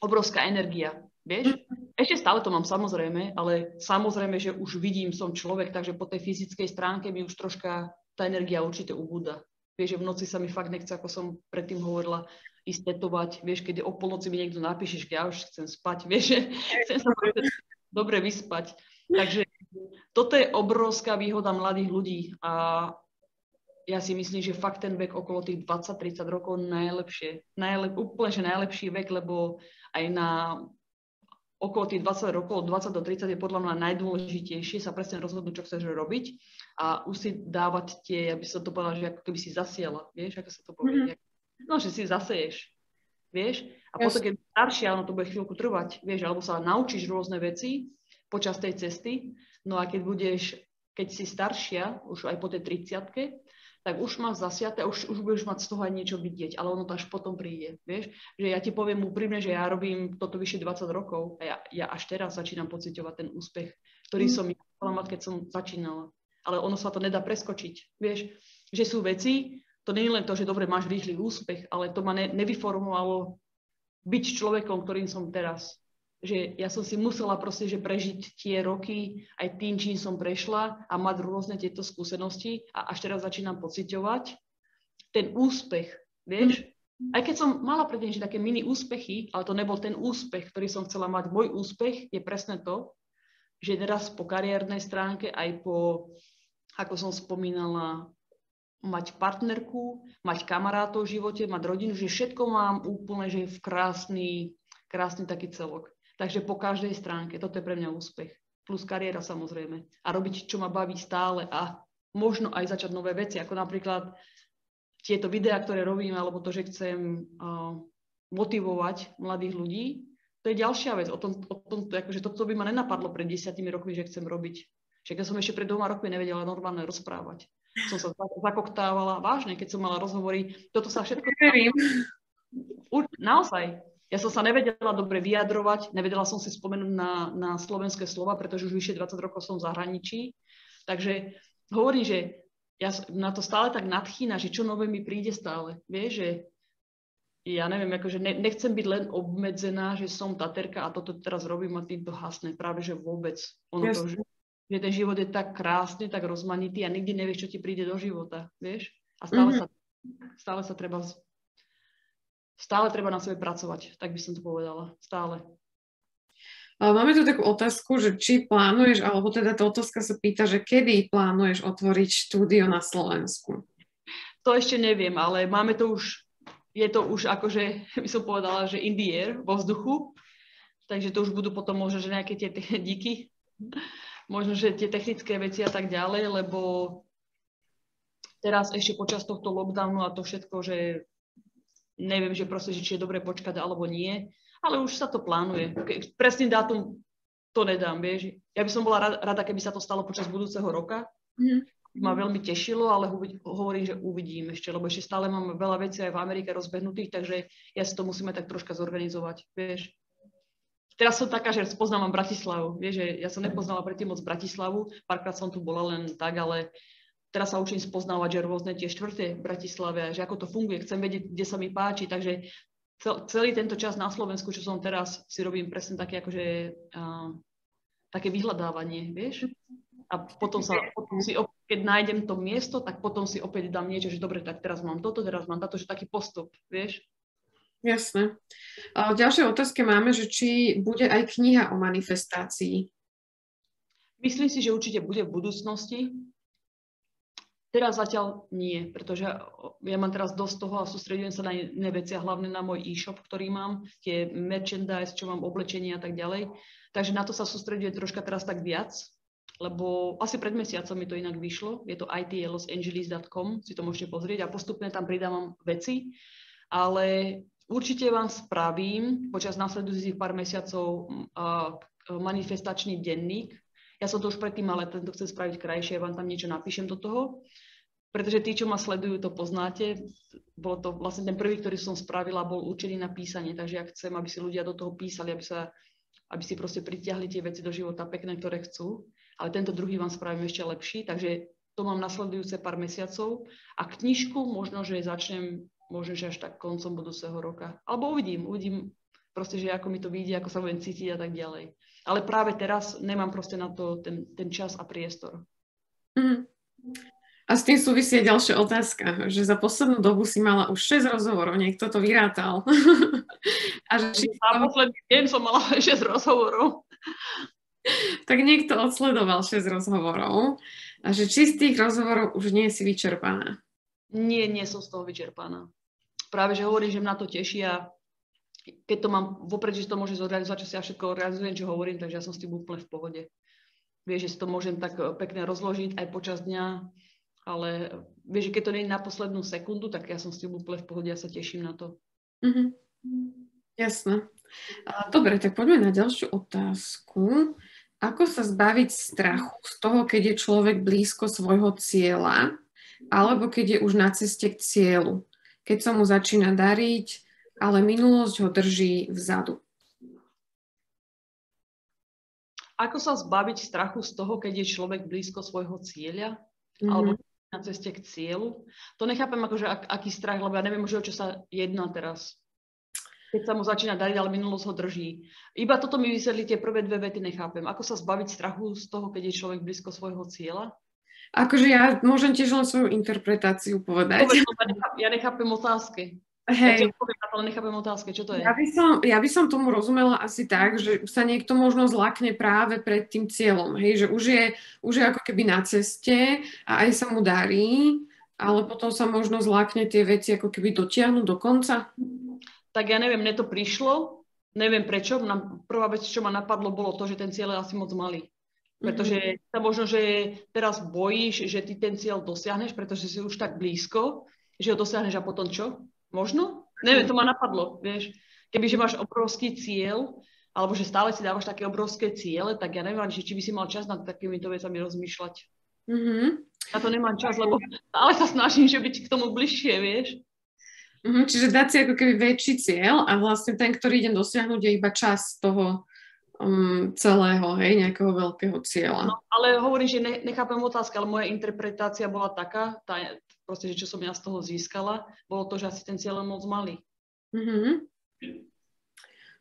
obrovská energia. Vieš? Ešte stále to mám samozrejme, ale samozrejme, že už vidím, som človek, takže po tej fyzickej stránke mi už troška tá energia určite ubúda. Vieš, že v noci sa mi fakt nechce, ako som predtým hovorila, ísť tetovať. Vieš, keď o polnoci mi niekto napíše, že ja už chcem spať, vieš, že chcem sa dobre vyspať. Takže toto je obrovská výhoda mladých ľudí a ja si myslím, že fakt ten vek okolo tých 20-30 rokov najlepšie, najlep, úplne že najlepší vek, lebo aj na okolo tých 20 rokov, od 20 do 30 je podľa mňa najdôležitejšie sa presne rozhodnúť, čo chceš robiť a už si dávať tie, aby som to povedala, že ako keby si zasiela, vieš, ako sa to povie. Mm-hmm. No, že si zaseješ, vieš, a yes. potom, keď staršia, ono to bude chvíľku trvať, vieš, alebo sa naučíš rôzne veci počas tej cesty, no a keď budeš, keď si staršia, už aj po tej 30 tak už máš zasiate a už, už budeš mať z toho aj niečo vidieť, ale ono to až potom príde, vieš? Že ja ti poviem úprimne, že ja robím toto vyše 20 rokov a ja, ja až teraz začínam pociťovať ten úspech, ktorý mm. som mala mať, keď som začínala. Ale ono sa to nedá preskočiť, vieš? Že sú veci, to nie je len to, že dobre, máš rýchly úspech, ale to ma ne, nevyformovalo byť človekom, ktorým som teraz že ja som si musela proste, že prežiť tie roky aj tým, čím som prešla a mať rôzne tieto skúsenosti a až teraz začínam pociťovať ten úspech, vieš? Aj keď som mala predtým, že také mini úspechy, ale to nebol ten úspech, ktorý som chcela mať. Môj úspech je presne to, že teraz po kariérnej stránke, aj po, ako som spomínala, mať partnerku, mať kamarátov v živote, mať rodinu, že všetko mám úplne, že v krásny, krásny taký celok. Takže po každej stránke, toto je pre mňa úspech. Plus kariéra samozrejme. A robiť, čo ma baví stále a možno aj začať nové veci, ako napríklad tieto videá, ktoré robím, alebo to, že chcem uh, motivovať mladých ľudí, to je ďalšia vec. O tom, o tom akože toto by ma nenapadlo pred desiatimi rokmi, že chcem robiť. Však ja som ešte pred dvoma rokmi nevedela normálne rozprávať. Som sa zakoktávala vážne, keď som mala rozhovory. Toto sa všetko... Naozaj. Ja som sa nevedela dobre vyjadrovať, nevedela som si spomenúť na, na slovenské slova, pretože už vyše 20 rokov som v zahraničí. Takže hovorím, že ja na to stále tak nadchýna, že čo nové mi príde stále. Vieš, že ja neviem, akože ne, nechcem byť len obmedzená, že som taterka a toto teraz robím a týmto hasne. Práve, že vôbec. Ono to, že, že ten život je tak krásny, tak rozmanitý a nikdy nevieš, čo ti príde do života, vieš? A stále, mm-hmm. sa, stále sa treba stále treba na sebe pracovať, tak by som to povedala. Stále. Máme tu takú otázku, že či plánuješ, alebo teda tá otázka sa pýta, že kedy plánuješ otvoriť štúdio na Slovensku? To ešte neviem, ale máme to už je to už akože, by som povedala, že in the air, vo vzduchu. Takže to už budú potom možno, že nejaké tie díky, možno, že tie technické veci a tak ďalej, lebo teraz ešte počas tohto lockdownu a to všetko, že neviem, že proste, že či je dobre počkať alebo nie, ale už sa to plánuje. Presný dátum to nedám, vieš. Ja by som bola rada, keby sa to stalo počas budúceho roka, mm ma veľmi tešilo, ale hovorím, že uvidím ešte, lebo ešte stále mám veľa vecí aj v Amerike rozbehnutých, takže ja si to musíme tak troška zorganizovať, vieš. Teraz som taká, že spoznávam Bratislavu, vieš, že ja som nepoznala predtým moc Bratislavu, párkrát som tu bola len tak, ale teraz sa učím spoznávať, že rôzne tie štvrté v Bratislave, že ako to funguje, chcem vedieť, kde sa mi páči, takže celý tento čas na Slovensku, čo som teraz, si robím presne také akože uh, také vyhľadávanie, vieš? A potom sa, potom si keď nájdem to miesto, tak potom si opäť dám niečo, že dobre, tak teraz mám toto, teraz mám toto, že taký postup, vieš? Jasné. A ďalšie otázke máme, že či bude aj kniha o manifestácii. Myslím si, že určite bude v budúcnosti. Teraz zatiaľ nie, pretože ja mám teraz dosť toho a sústredujem sa na iné veci a hlavne na môj e-shop, ktorý mám, tie merchandise, čo mám, oblečenie a tak ďalej. Takže na to sa sústredujem troška teraz tak viac, lebo asi pred mesiacom mi to inak vyšlo. Je to itllosangeles.com, si to môžete pozrieť a postupne tam pridávam veci. Ale určite vám spravím počas následujúcich pár mesiacov manifestačný denník. Ja som to už predtým, ale tento chcem spraviť krajšie, vám tam niečo napíšem do toho. Pretože tí, čo ma sledujú, to poznáte. Bolo to vlastne ten prvý, ktorý som spravila, bol určený na písanie, takže ja chcem, aby si ľudia do toho písali, aby, sa, aby si proste pritiahli tie veci do života pekné, ktoré chcú ale tento druhý vám spravím ešte lepší, takže to mám nasledujúce pár mesiacov a knižku možno, že začnem možno, že až tak koncom budúceho roka. Alebo uvidím, uvidím proste, že ako mi to vyjde, ako sa budem cítiť a tak ďalej. Ale práve teraz nemám proste na to ten, ten čas a priestor. Mm. A s tým súvisí ďalšia otázka, že za poslednú dobu si mala už 6 rozhovorov, niekto to vyrátal. a že či... Za posledný deň som mala 6 rozhovorov. tak niekto odsledoval 6 rozhovorov a že či z tých rozhovorov už nie si vyčerpaná? Nie, nie som z toho vyčerpaná. Práve, že hovorím, že mňa to teší a keď to mám vopred, že to môže zorganizovať, čo si ja všetko organizujem, čo hovorím, takže ja som s tým úplne v pohode. Vieš, že si to môžem tak eh, pekne rozložiť aj počas dňa, ale vieš, že keď to nie je na poslednú sekundu, tak ja som s tým úplne v pohode, ja sa teším na to. Mm-hmm. Jasné. Dobre, tak poďme na ďalšiu otázku. Ako sa zbaviť strachu z toho, keď je človek blízko svojho cieľa, alebo keď je už na ceste k cieľu? Keď sa mu začína dariť, ale minulosť ho drží vzadu. Ako sa zbaviť strachu z toho, keď je človek blízko svojho cieľa, mm-hmm. alebo na ceste k cieľu? To nechápem akože ak, aký strach, lebo ja neviem už o čo sa jedná teraz keď sa mu začína dariť, ale minulosť ho drží. Iba toto mi vysvetli tie prvé dve vety, nechápem. Ako sa zbaviť strachu z toho, keď je človek blízko svojho cieľa? Akože ja môžem tiež len svoju interpretáciu povedať. Ja nechápem otázky. Hej. Nechápem otázky, čo to je? Ja by, som, ja by som tomu rozumela asi tak, že sa niekto možno zlakne práve pred tým cieľom, hej, že už je, už je ako keby na ceste a aj sa mu darí, ale potom sa možno zlakne tie veci ako keby dotiahnuť do konca tak ja neviem, mne to prišlo, neviem prečo, prvá vec, čo ma napadlo, bolo to, že ten cieľ je asi moc malý. Pretože mm-hmm. sa možno, že teraz bojíš, že ty ten cieľ dosiahneš, pretože si už tak blízko že ho dosiahneš a potom čo? Možno? Neviem, to ma napadlo, vieš. Kebyže máš obrovský cieľ, alebo že stále si dávaš také obrovské ciele, tak ja neviem, či, či by si mal čas nad takýmito vecami rozmýšľať. Mm-hmm. Ja to nemám čas, lebo stále sa snažím, že byť k tomu bližšie, vieš. Mm-hmm, čiže dať si ako keby väčší cieľ a vlastne ten, ktorý idem dosiahnuť, je iba čas toho um, celého, hej, nejakého veľkého cieľa. No, ale hovorím, že ne, nechápem otázka, ale moja interpretácia bola taká, tá, proste, že čo som ja z toho získala, bolo to, že asi ten cieľ moc malý. Mm-hmm.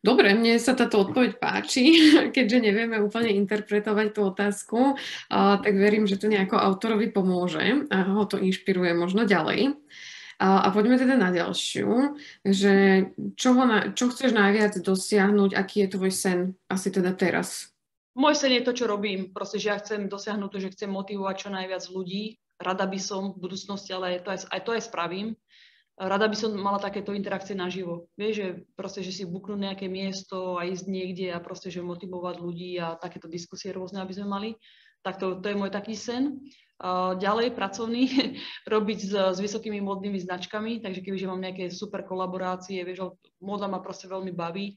Dobre, mne sa táto odpoveď páči, keďže nevieme úplne interpretovať tú otázku, tak verím, že to nejako autorovi pomôže a ho to inšpiruje možno ďalej. A, poďme teda na ďalšiu, že čo, ho na, čo chceš najviac dosiahnuť, aký je tvoj sen asi teda teraz? Môj sen je to, čo robím. Proste, že ja chcem dosiahnuť to, že chcem motivovať čo najviac ľudí. Rada by som v budúcnosti, ale to aj, aj, to aj spravím rada by som mala takéto interakcie naživo. Vieš, že proste, že si buknúť nejaké miesto a ísť niekde a proste, že motivovať ľudí a takéto diskusie rôzne, aby sme mali. Tak to, to je môj taký sen. Ďalej pracovný, robiť s, s vysokými modnými značkami, takže kebyže mám nejaké super kolaborácie, vieš, moda ma proste veľmi baví,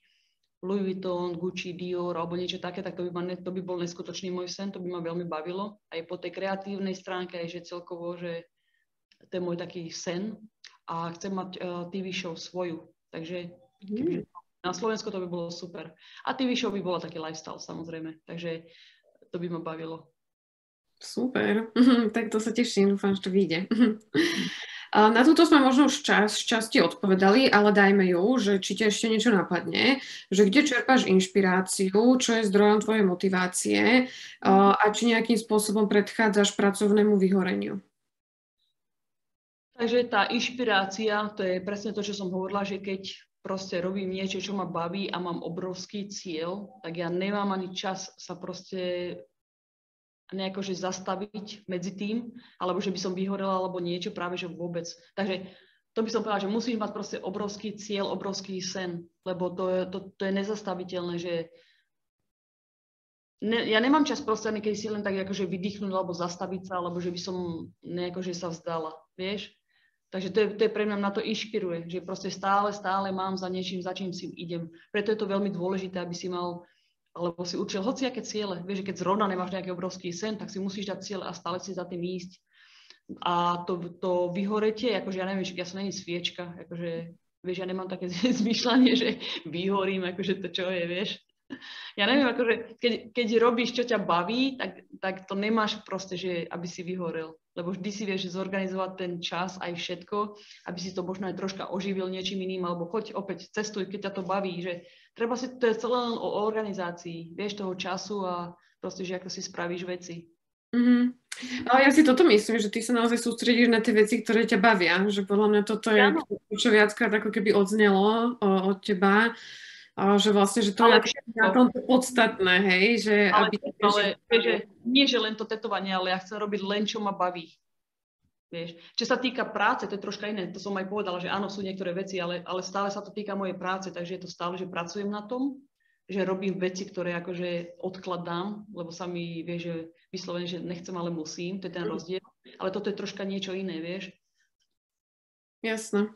Louis Vuitton, Gucci, Dior alebo niečo také, tak to by, ma ne, to by bol neskutočný môj sen, to by ma veľmi bavilo. Aj po tej kreatívnej stránke, aj že celkovo, že to je môj taký sen a chcem mať uh, TV show svoju. Takže kebyže na Slovensku to by bolo super. A TV show by bolo taký lifestyle samozrejme, takže to by ma bavilo. Super, tak to sa teším, dúfam, že to vyjde. Na túto sme možno už čas, časti odpovedali, ale dajme ju, že či ťa ešte niečo napadne, že kde čerpáš inšpiráciu, čo je zdrojom tvojej motivácie a či nejakým spôsobom predchádzaš pracovnému vyhoreniu. Takže tá inšpirácia, to je presne to, čo som hovorila, že keď proste robím niečo, čo ma baví a mám obrovský cieľ, tak ja nemám ani čas sa proste nejako že zastaviť medzi tým, alebo že by som vyhorela, alebo niečo, práve že vôbec. Takže to by som povedala, že musíš mať proste obrovský cieľ, obrovský sen, lebo to je, to, to je nezastaviteľné, že ne, ja nemám čas proste keď si len tak akože vydýchnuť alebo zastaviť sa, alebo že by som nejako že sa vzdala, vieš? Takže to je, to je pre mňa na to inšpiruje, že proste stále, stále mám za niečím, za čím si idem. Preto je to veľmi dôležité, aby si mal, alebo si učil hociaké ciele. Vieš, že keď zrovna nemáš nejaký obrovský sen, tak si musíš dať cieľ a stále si za tým ísť. A to, to vyhoretie, akože ja neviem, ja som není sviečka, akože, vieš, ja nemám také zmýšľanie, že vyhorím, akože to čo je, vieš. Ja neviem, akože keď, keď robíš, čo ťa baví, tak, tak to nemáš proste, že aby si vyhorel lebo vždy si vieš zorganizovať ten čas aj všetko, aby si to možno aj troška oživil niečím iným, alebo choď opäť, cestuj, keď ťa to baví, že treba si, to je celé len o organizácii, vieš, toho času a proste, že ako si spravíš veci. Mm-hmm. Ale ja si toto myslím, že ty sa naozaj sústredíš na tie veci, ktoré ťa bavia, že podľa mňa toto je, to, čo viackrát ako keby odznelo o, od teba, že vlastne, že to ale je na tomto podstatné, hej, že ale, aby... Ale, že, nie, že len to tetovanie, ale ja chcem robiť len, čo ma baví. Vieš. Čo sa týka práce, to je troška iné, to som aj povedala, že áno, sú niektoré veci, ale, ale stále sa to týka mojej práce, takže je to stále, že pracujem na tom, že robím veci, ktoré akože odkladám, lebo sa mi, vieš, že vyslovene, že nechcem, ale musím, to je ten mhm. rozdiel. Ale toto je troška niečo iné, vieš. Jasné.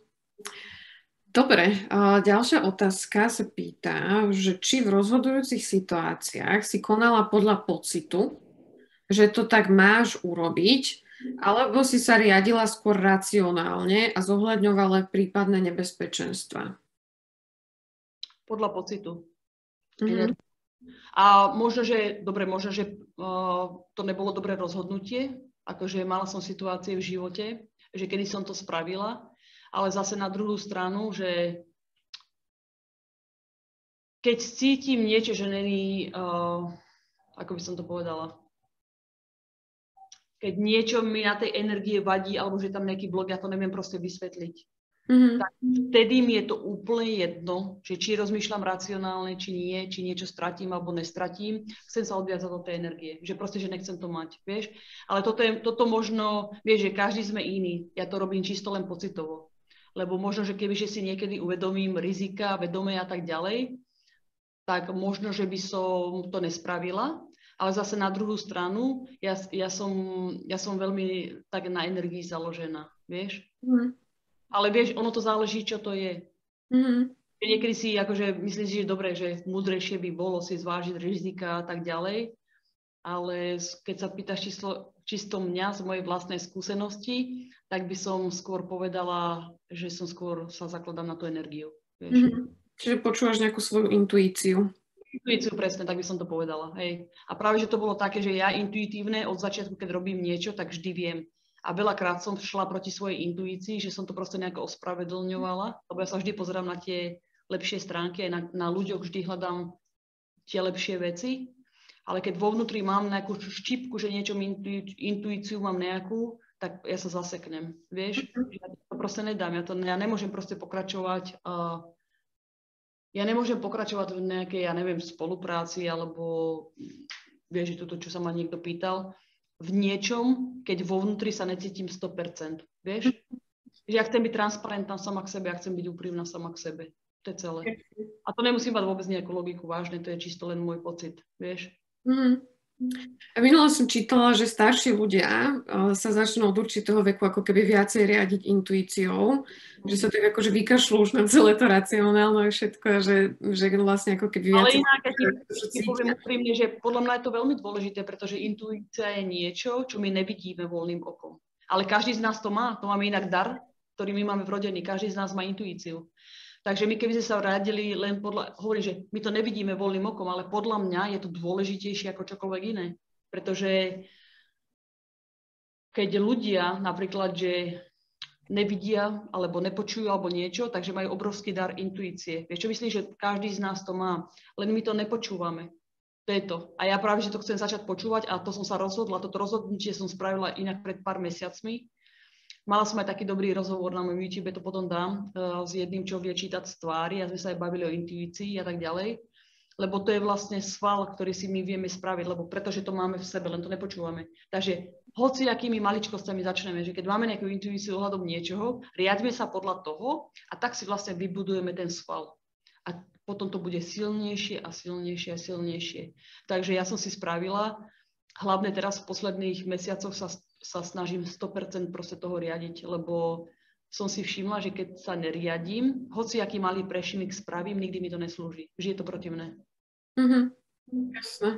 Dobre, ďalšia otázka sa pýta, že či v rozhodujúcich situáciách si konala podľa pocitu, že to tak máš urobiť, alebo si sa riadila skôr racionálne a zohľadňovala prípadné nebezpečenstva? Podľa pocitu. Mm-hmm. A možno, že, dobre, možno, že uh, to nebolo dobré rozhodnutie, akože mala som situácie v živote, že kedy som to spravila, ale zase na druhú stranu, že keď cítim niečo, že není, uh, ako by som to povedala, keď niečo mi na tej energie vadí, alebo že tam nejaký blok, ja to neviem proste vysvetliť. Mm-hmm. Tak vtedy mi je to úplne jedno, že či rozmýšľam racionálne, či nie, či niečo stratím alebo nestratím. Chcem sa odviazať od tej energie, že proste, že nechcem to mať, vieš. Ale toto, je, toto možno, vieš, že každý sme iný. Ja to robím čisto len pocitovo lebo možno, že keby si niekedy uvedomím rizika, vedome a tak ďalej, tak možno, že by som to nespravila, ale zase na druhú stranu, ja, ja, som, ja som veľmi tak na energii založená, vieš? Mm. Ale vieš, ono to záleží, čo to je. Mm-hmm. Niekedy si akože myslíš, že dobre, že múdrejšie by bolo si zvážiť rizika a tak ďalej, ale keď sa pýtaš čisto, čisto mňa z mojej vlastnej skúsenosti, tak by som skôr povedala, že som skôr sa zakladám na tú energiu. Vieš. Mm-hmm. Čiže počúvaš nejakú svoju intuíciu. Intuíciu presne, tak by som to povedala. Hej. A práve, že to bolo také, že ja intuitívne od začiatku, keď robím niečo, tak vždy viem. A veľakrát som šla proti svojej intuícii, že som to proste nejako ospravedlňovala, lebo ja sa vždy pozerám na tie lepšie stránky, aj na, na ľuďoch vždy hľadám tie lepšie veci, ale keď vo vnútri mám nejakú štipku, že niečo intuíciu mám nejakú, tak ja sa zaseknem, vieš? Mhm. Ja to proste nedám, ja, to, ja nemôžem proste pokračovať, uh, ja nemôžem pokračovať v nejakej, ja neviem, spolupráci, alebo vieš, že toto, čo sa ma niekto pýtal, v niečom, keď vo vnútri sa necítim 100%, vieš? Mhm. Že ja chcem byť transparentná sama k sebe, ja chcem byť úprimná sama k sebe. To je celé. A to nemusí mať vôbec nejakú logiku vážne, to je čisto len môj pocit, vieš. Mm. A minula som čítala, že starší ľudia sa začnú od určitého veku ako keby viacej riadiť intuíciou, že sa tak akože vykašľú už na celé to racionálne a všetko, že, že vlastne ako keby viacej... Ale inak, ja ti poviem úprimne, že podľa mňa je to veľmi dôležité, pretože intuícia je niečo, čo my nevidíme voľným okom. Ale každý z nás to má, to máme inak dar, ktorý my máme vrodený, každý z nás má intuíciu. Takže my keby sme sa radili len podľa, hovorím, že my to nevidíme voľným okom, ale podľa mňa je to dôležitejšie ako čokoľvek iné. Pretože keď ľudia napríklad, že nevidia alebo nepočujú alebo niečo, takže majú obrovský dar intuície. Vieš čo myslím, že každý z nás to má, len my to nepočúvame. To je to. A ja práve, že to chcem začať počúvať a to som sa rozhodla, toto rozhodnutie som spravila inak pred pár mesiacmi, Mala som aj taký dobrý rozhovor na mojom YouTube, to potom dám, uh, s jedným, čo vie čítať z tvári a sme sa aj bavili o intuícii a tak ďalej. Lebo to je vlastne sval, ktorý si my vieme spraviť, lebo pretože to máme v sebe, len to nepočúvame. Takže hoci akými maličkostami začneme, že keď máme nejakú intuíciu ohľadom niečoho, riadme sa podľa toho a tak si vlastne vybudujeme ten sval. A potom to bude silnejšie a silnejšie a silnejšie. Takže ja som si spravila, hlavne teraz v posledných mesiacoch sa sa snažím 100% proste toho riadiť, lebo som si všimla, že keď sa neriadím, hoci aký malý prešimik spravím, nikdy mi to neslúži. Vždy je to proti mne. Mm-hmm. Jasné.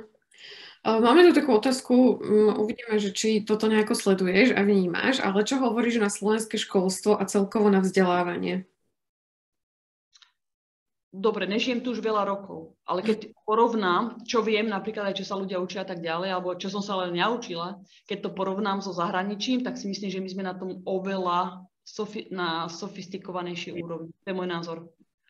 Máme tu takú otázku, mm, uvidíme, že či toto nejako sleduješ a vnímaš, ale čo hovoríš na slovenské školstvo a celkovo na vzdelávanie? Dobre, nežijem tu už veľa rokov, ale keď porovnám, čo viem, napríklad aj čo sa ľudia učia a tak ďalej, alebo čo som sa len naučila, keď to porovnám so zahraničím, tak si myslím, že my sme na tom oveľa sofi- na sofistikovanejšej úrovni. To je môj názor.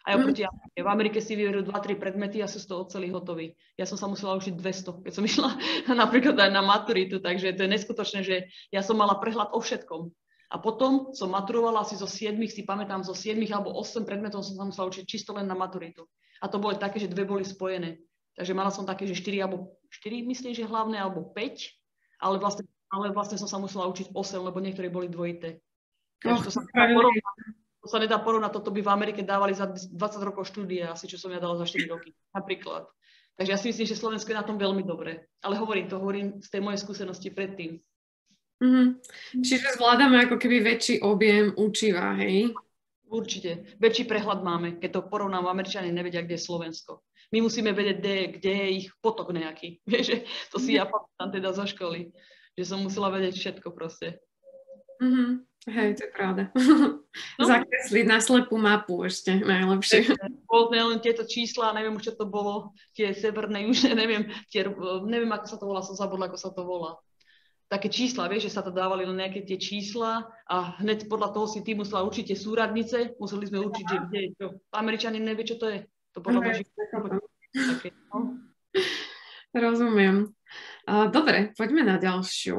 Aj oproti Amerike. V Amerike si vyberú 2-3 predmety a sú z toho celý hotoví. Ja som sa musela učiť 200, keď som išla napríklad aj na maturitu, takže to je neskutočné, že ja som mala prehľad o všetkom. A potom som maturovala asi zo 7, si pamätám, zo 7 alebo 8 predmetov som sa musela učiť čisto len na maturitu. A to bolo také, že dve boli spojené. Takže mala som také, že 4 alebo 4 myslím, že hlavné, alebo 5, ale vlastne, ale vlastne som sa musela učiť 8, lebo niektoré boli dvojité. Takže to sa nedá porovnať. To sa nedá porovnať, toto by v Amerike dávali za 20 rokov štúdie, asi čo som ja dala za 4 roky, napríklad. Takže ja si myslím, že Slovensko je na tom veľmi dobre. Ale hovorím to, hovorím z tej mojej skúsenosti predtým. Mm-hmm. Čiže zvládame ako keby väčší objem učiva, hej? Určite. Väčší prehľad máme, keď to porovnám, Američania nevedia, kde je Slovensko. My musíme vedieť, kde, kde je ich potok nejaký. Vieš, to si ja pamätám teda zo školy, že som musela vedieť všetko proste. Mm-hmm. Hej, to je pravda. No. Zakresliť na slepú mapu ešte najlepšie. Bol len tieto čísla, neviem čo to bolo, tie severné, južné, neviem, tie, neviem ako sa to volá, som zabudla, ako sa to volá také čísla, vieš, že sa to dávali len nejaké tie čísla a hneď podľa toho si ty musela učiť tie súradnice, museli sme učiť, že kde je čo. Američani nevie, čo to je. To podľa okay. také, no. Rozumiem. Dobre, poďme na ďalšiu.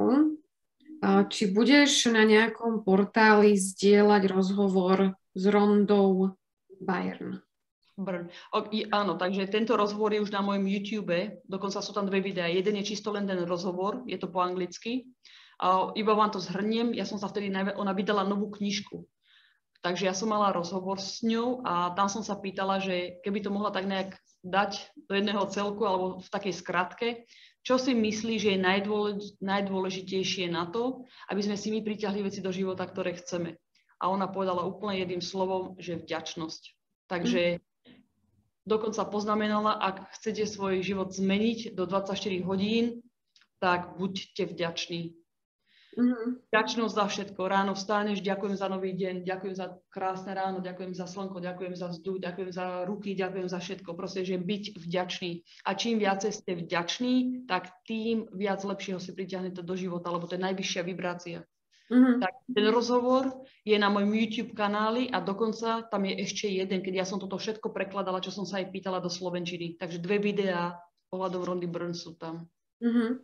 Či budeš na nejakom portáli zdieľať rozhovor s Rondou Bayern? Brn. O, i, áno, takže tento rozhovor je už na mojom YouTube, dokonca sú tam dve videá. Jeden je čisto len ten rozhovor, je to po anglicky. A iba vám to zhrniem, ja som sa vtedy, ona vydala novú knižku. Takže ja som mala rozhovor s ňou a tam som sa pýtala, že keby to mohla tak nejak dať do jedného celku alebo v takej skratke, čo si myslí, že je najdôlež- najdôležitejšie na to, aby sme si my priťahli veci do života, ktoré chceme. A ona povedala úplne jedným slovom, že vďačnosť. Takže dokonca poznamenala, ak chcete svoj život zmeniť do 24 hodín, tak buďte vďační. Mm-hmm. Vďačnosť za všetko. Ráno vstáneš, ďakujem za nový deň, ďakujem za krásne ráno, ďakujem za slnko, ďakujem za vzduch, ďakujem za ruky, ďakujem za všetko. Proste, že byť vďačný. A čím viacej ste vďační, tak tým viac lepšieho si pritiahnete do života, lebo to je najvyššia vibrácia. Mm-hmm. Tak ten rozhovor je na mojom YouTube kanáli a dokonca tam je ešte jeden, keď ja som toto všetko prekladala, čo som sa aj pýtala do Slovenčiny. Takže dve videá ohľadom Rondy Burns sú tam. Uh-huh.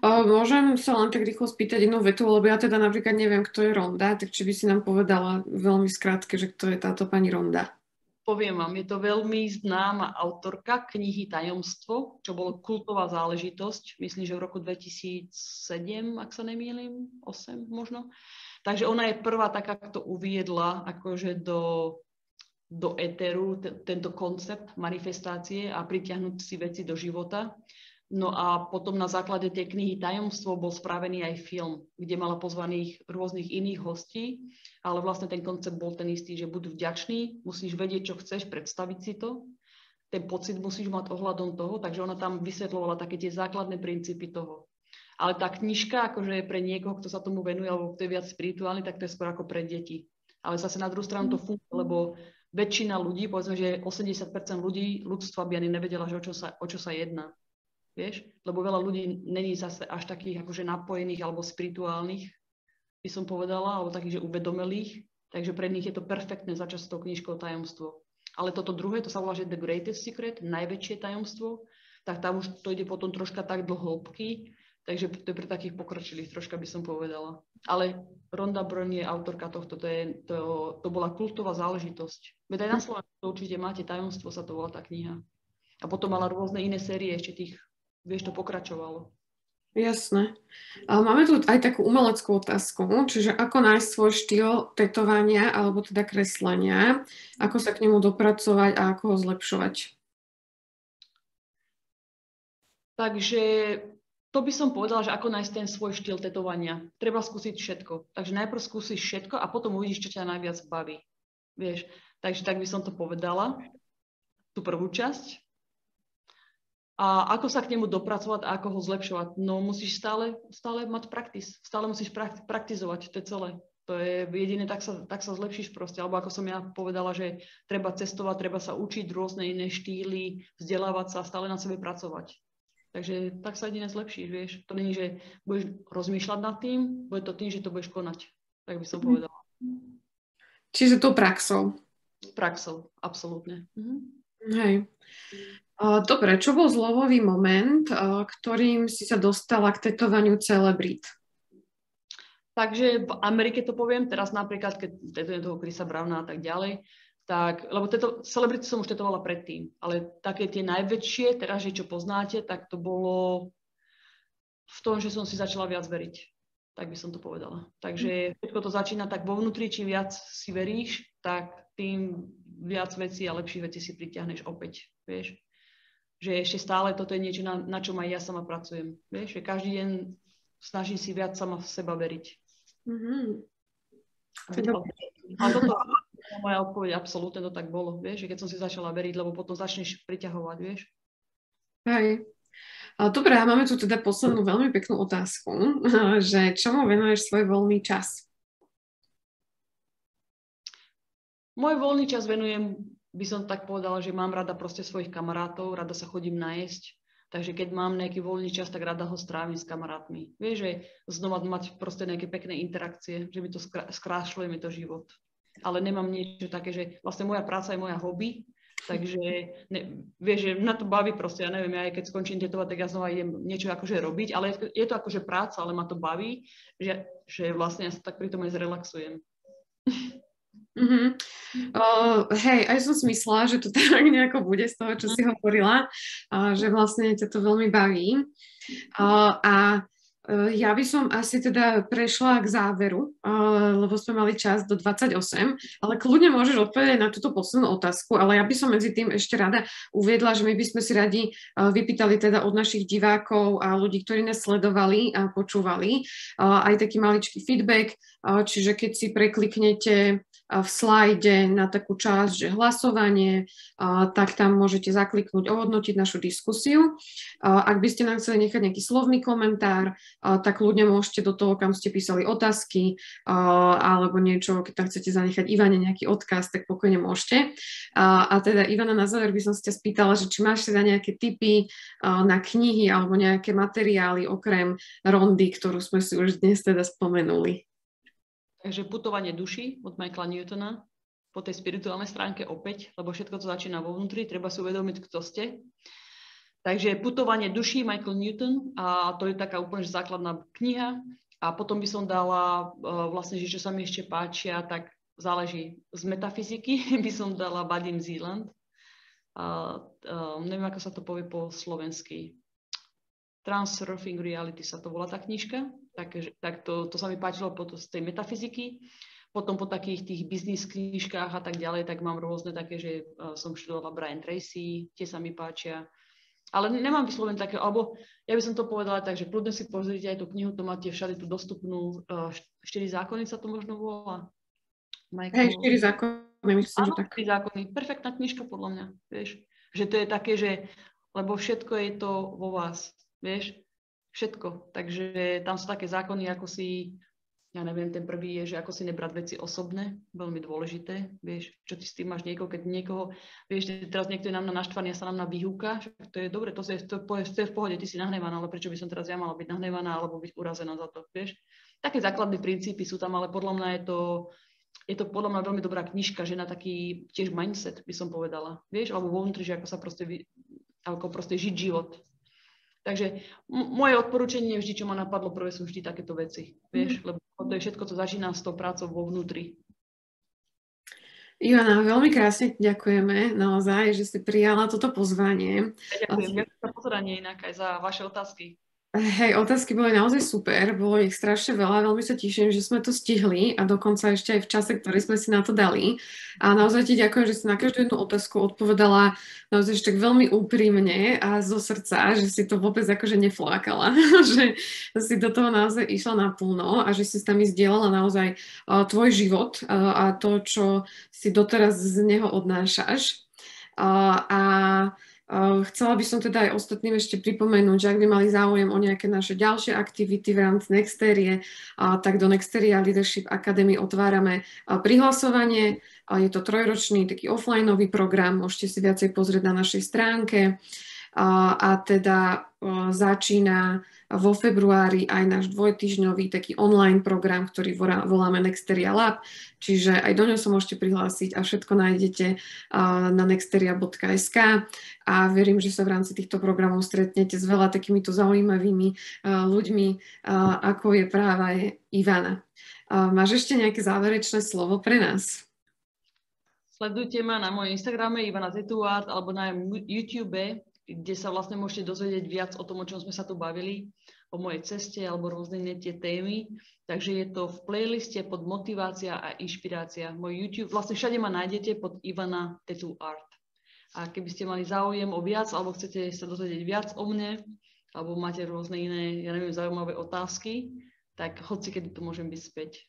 O, môžem sa len tak rýchlo spýtať jednu vetu, lebo ja teda napríklad neviem, kto je Ronda, tak či by si nám povedala veľmi skrátke, že kto je táto pani Ronda? Poviem vám, je to veľmi známa autorka knihy Tajomstvo, čo bolo kultová záležitosť, myslím, že v roku 2007, ak sa nemýlim, 8 možno. Takže ona je prvá taká, kto uviedla akože do, do eteru t- tento koncept manifestácie a pritiahnuť si veci do života. No a potom na základe tej knihy Tajomstvo bol spravený aj film, kde mala pozvaných rôznych iných hostí, ale vlastne ten koncept bol ten istý, že buď vďačný, musíš vedieť, čo chceš, predstaviť si to, ten pocit musíš mať ohľadom toho, takže ona tam vysvetlovala také tie základné princípy toho. Ale tá knižka, akože je pre niekoho, kto sa tomu venuje, alebo kto je viac spirituálny, tak to je skôr ako pre deti. Ale zase na druhú stranu to funguje, lebo väčšina ľudí, povedzme, že 80% ľudí, ľudstva by ani nevedela, že o čo sa, o čo sa jedná vieš, lebo veľa ľudí není zase až takých akože napojených alebo spirituálnych, by som povedala, alebo takých, že uvedomelých, takže pre nich je to perfektné začať s tou knižkou tajomstvo. Ale toto druhé, to sa volá, že The Greatest Secret, najväčšie tajomstvo, tak tam už to ide potom troška tak do hĺbky, takže to je pre takých pokročilých, troška by som povedala. Ale Ronda Brown je autorka tohto, to, je, to, to bola kultová záležitosť. Veď aj na Slovensku určite máte tajomstvo, sa to volá tá kniha. A potom mala rôzne iné série ešte tých vieš, to pokračovalo. Jasné. Ale máme tu aj takú umeleckú otázku, čiže ako nájsť svoj štýl tetovania alebo teda kreslenia, ako sa k nemu dopracovať a ako ho zlepšovať? Takže to by som povedala, že ako nájsť ten svoj štýl tetovania. Treba skúsiť všetko. Takže najprv skúsiš všetko a potom uvidíš, čo ťa najviac baví. Vieš, takže tak by som to povedala. Tú prvú časť. A ako sa k nemu dopracovať a ako ho zlepšovať? No musíš stále, stále mať praktis. Stále musíš praktizovať, to je celé. To je jediné, tak sa, tak sa zlepšíš proste. Alebo ako som ja povedala, že treba cestovať, treba sa učiť rôzne iné štýly, vzdelávať sa, stále na sebe pracovať. Takže tak sa jedine zlepšíš, vieš. To není, že budeš rozmýšľať nad tým, bude to tým, že to budeš konať. Tak by som mhm. povedala. Čiže to praxou. Praxou, absolútne. Mhm. Hej. Dobre, čo bol zlovový moment, ktorým si sa dostala k tetovaniu celebrít? Takže v Amerike to poviem, teraz napríklad, keď tetujem toho Chrisa Browna a tak ďalej, tak, lebo teto, celebrity som už tetovala predtým, ale také tie najväčšie, teraz, že čo poznáte, tak to bolo v tom, že som si začala viac veriť. Tak by som to povedala. Takže všetko to začína tak vo vnútri, čím viac si veríš, tak tým viac vecí a lepších vecí si pritiahneš opäť, vieš že ešte stále toto je niečo, na, na čom aj ja sama pracujem. Vieš, že každý deň snažím si viac sama v seba veriť. Mm-hmm. A toto moja odpoveď, absolútne to tak bolo, vieš, že keď som si začala veriť, lebo potom začneš priťahovať, vieš. Hej. Dobre, a máme tu teda poslednú veľmi peknú otázku, že čomu venuješ svoj voľný čas? Môj voľný čas venujem by som tak povedala, že mám rada proste svojich kamarátov, rada sa chodím najesť, takže keď mám nejaký voľný čas, tak rada ho strávim s kamarátmi. Vieš, že znova mať proste nejaké pekné interakcie, že mi to skrášľuje mi to život. Ale nemám niečo také, že vlastne moja práca je moja hobby, takže ne, vieš, že na to baví proste, ja neviem, ja aj keď skončím tetovať, tak ja znova idem niečo akože robiť, ale je to akože práca, ale ma to baví, že, že vlastne ja sa tak pri tom aj zrelaxujem. Mm-hmm. Uh, hej, aj som si myslela, že to tak nejako bude z toho, čo si hovorila, uh, že vlastne ťa to veľmi baví. Uh, a Eh, ja by som asi teda prešla k záveru, eh, lebo sme mali čas do 28, ale kľudne môžeš odpovedať na túto poslednú otázku, ale ja by som medzi tým ešte rada uviedla, že my by sme si radi eh, vypýtali teda od našich divákov a ľudí, ktorí nás sledovali a počúvali, aj taký maličký feedback, čiže keď si prekliknete v slajde na takú časť, že hlasovanie, tak tam môžete zakliknúť, ohodnotiť našu diskusiu. Ak by ste nám chceli nechať nejaký slovný komentár, tak ľudia môžete do toho, kam ste písali otázky alebo niečo, keď tam chcete zanechať Ivane nejaký odkaz, tak pokojne môžete. A teda Ivana, na záver by som sa spýtala, že či máš teda nejaké tipy na knihy alebo nejaké materiály okrem rondy, ktorú sme si už dnes teda spomenuli. Takže putovanie duši od Michaela Newtona po tej spirituálnej stránke opäť, lebo všetko to začína vo vnútri, treba si uvedomiť, kto ste. Takže putovanie duši Michael Newton a to je taká úplne základná kniha. A potom by som dala, e, vlastne, že čo sa mi ešte páčia, tak záleží z metafyziky, by som dala Vadim Zealand. A, a, neviem, ako sa to povie po slovensky. Transurfing Reality sa to volá tá knižka. Tak, tak to, to sa mi páčilo po to, z tej metafyziky. Potom po takých tých biznis knižkách a tak ďalej, tak mám rôzne také, že uh, som študovala Brian Tracy, tie sa mi páčia. Ale nemám vyslovené také, alebo ja by som to povedala tak, že kľudne si pozrite aj tú knihu, to máte všade tú dostupnú, uh, štyri zákony sa to možno volá. Hej, štyri zákony, myslím, Áno, že tak. štyri zákony, perfektná knižka podľa mňa, vieš. Že to je také, že, lebo všetko je to vo vás vieš, všetko. Takže tam sú také zákony, ako si, ja neviem, ten prvý je, že ako si nebrať veci osobné, veľmi dôležité, vieš, čo ty s tým máš niekoho, keď niekoho, vieš, teraz niekto je nám na naštvaný a sa nám na vyhúka, to je dobre, to, je, to, to, je v pohode, ty si nahnevaná, ale prečo by som teraz ja mala byť nahnevaná alebo byť urazená za to, vieš. Také základné princípy sú tam, ale podľa mňa je to, je to podľa mňa veľmi dobrá knižka, že na taký tiež mindset by som povedala, vieš, alebo vnútri, že ako sa proste, ako proste žiť život, Takže moje odporúčanie vždy, čo ma napadlo, prvé sú vždy takéto veci, vieš, mm. lebo to je všetko, co začína s tou prácou vo vnútri. Ivana, veľmi krásne ďakujeme naozaj, že si prijala toto pozvanie. Ja ďakujem, ďakujem za pozoranie inak aj za vaše otázky. Hej, otázky boli naozaj super, bolo ich strašne veľa, veľmi sa teším, že sme to stihli a dokonca ešte aj v čase, ktorý sme si na to dali. A naozaj ti ďakujem, že si na každú jednu otázku odpovedala naozaj tak veľmi úprimne a zo srdca, že si to vôbec akože neflákala, že si do toho naozaj išla naplno a že si s nami zdieľala naozaj tvoj život a to, čo si doteraz z neho odnášaš. Uh, a Chcela by som teda aj ostatným ešte pripomenúť, že ak by mali záujem o nejaké naše ďalšie aktivity v rámci Nexterie, tak do Nexteria Leadership Academy otvárame prihlasovanie. Je to trojročný taký offlineový program, môžete si viacej pozrieť na našej stránke a teda začína vo februári aj náš dvojtyžňový taký online program, ktorý voláme Nexteria Lab, čiže aj do ňo sa môžete prihlásiť a všetko nájdete na nexteria.sk a verím, že sa v rámci týchto programov stretnete s veľa takýmito zaujímavými ľuďmi, ako je práve Ivana. Máš ešte nejaké záverečné slovo pre nás? Sledujte ma na mojom Instagrame Ivana Zetuart alebo na YouTube kde sa vlastne môžete dozvedieť viac o tom, o čom sme sa tu bavili, o mojej ceste alebo rôzne tie témy. Takže je to v playliste pod motivácia a inšpirácia. Môj YouTube, vlastne všade ma nájdete pod Ivana Tattoo Art. A keby ste mali záujem o viac, alebo chcete sa dozvedieť viac o mne, alebo máte rôzne iné, ja neviem, zaujímavé otázky, tak hoci kedy tu môžem byť späť.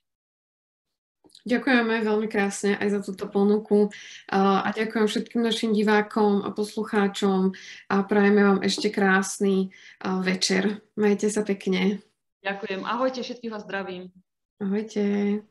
Ďakujeme veľmi krásne aj za túto ponuku a ďakujem všetkým našim divákom a poslucháčom a prajeme vám ešte krásny večer. Majte sa pekne. Ďakujem. Ahojte, všetkých vás zdravím. Ahojte.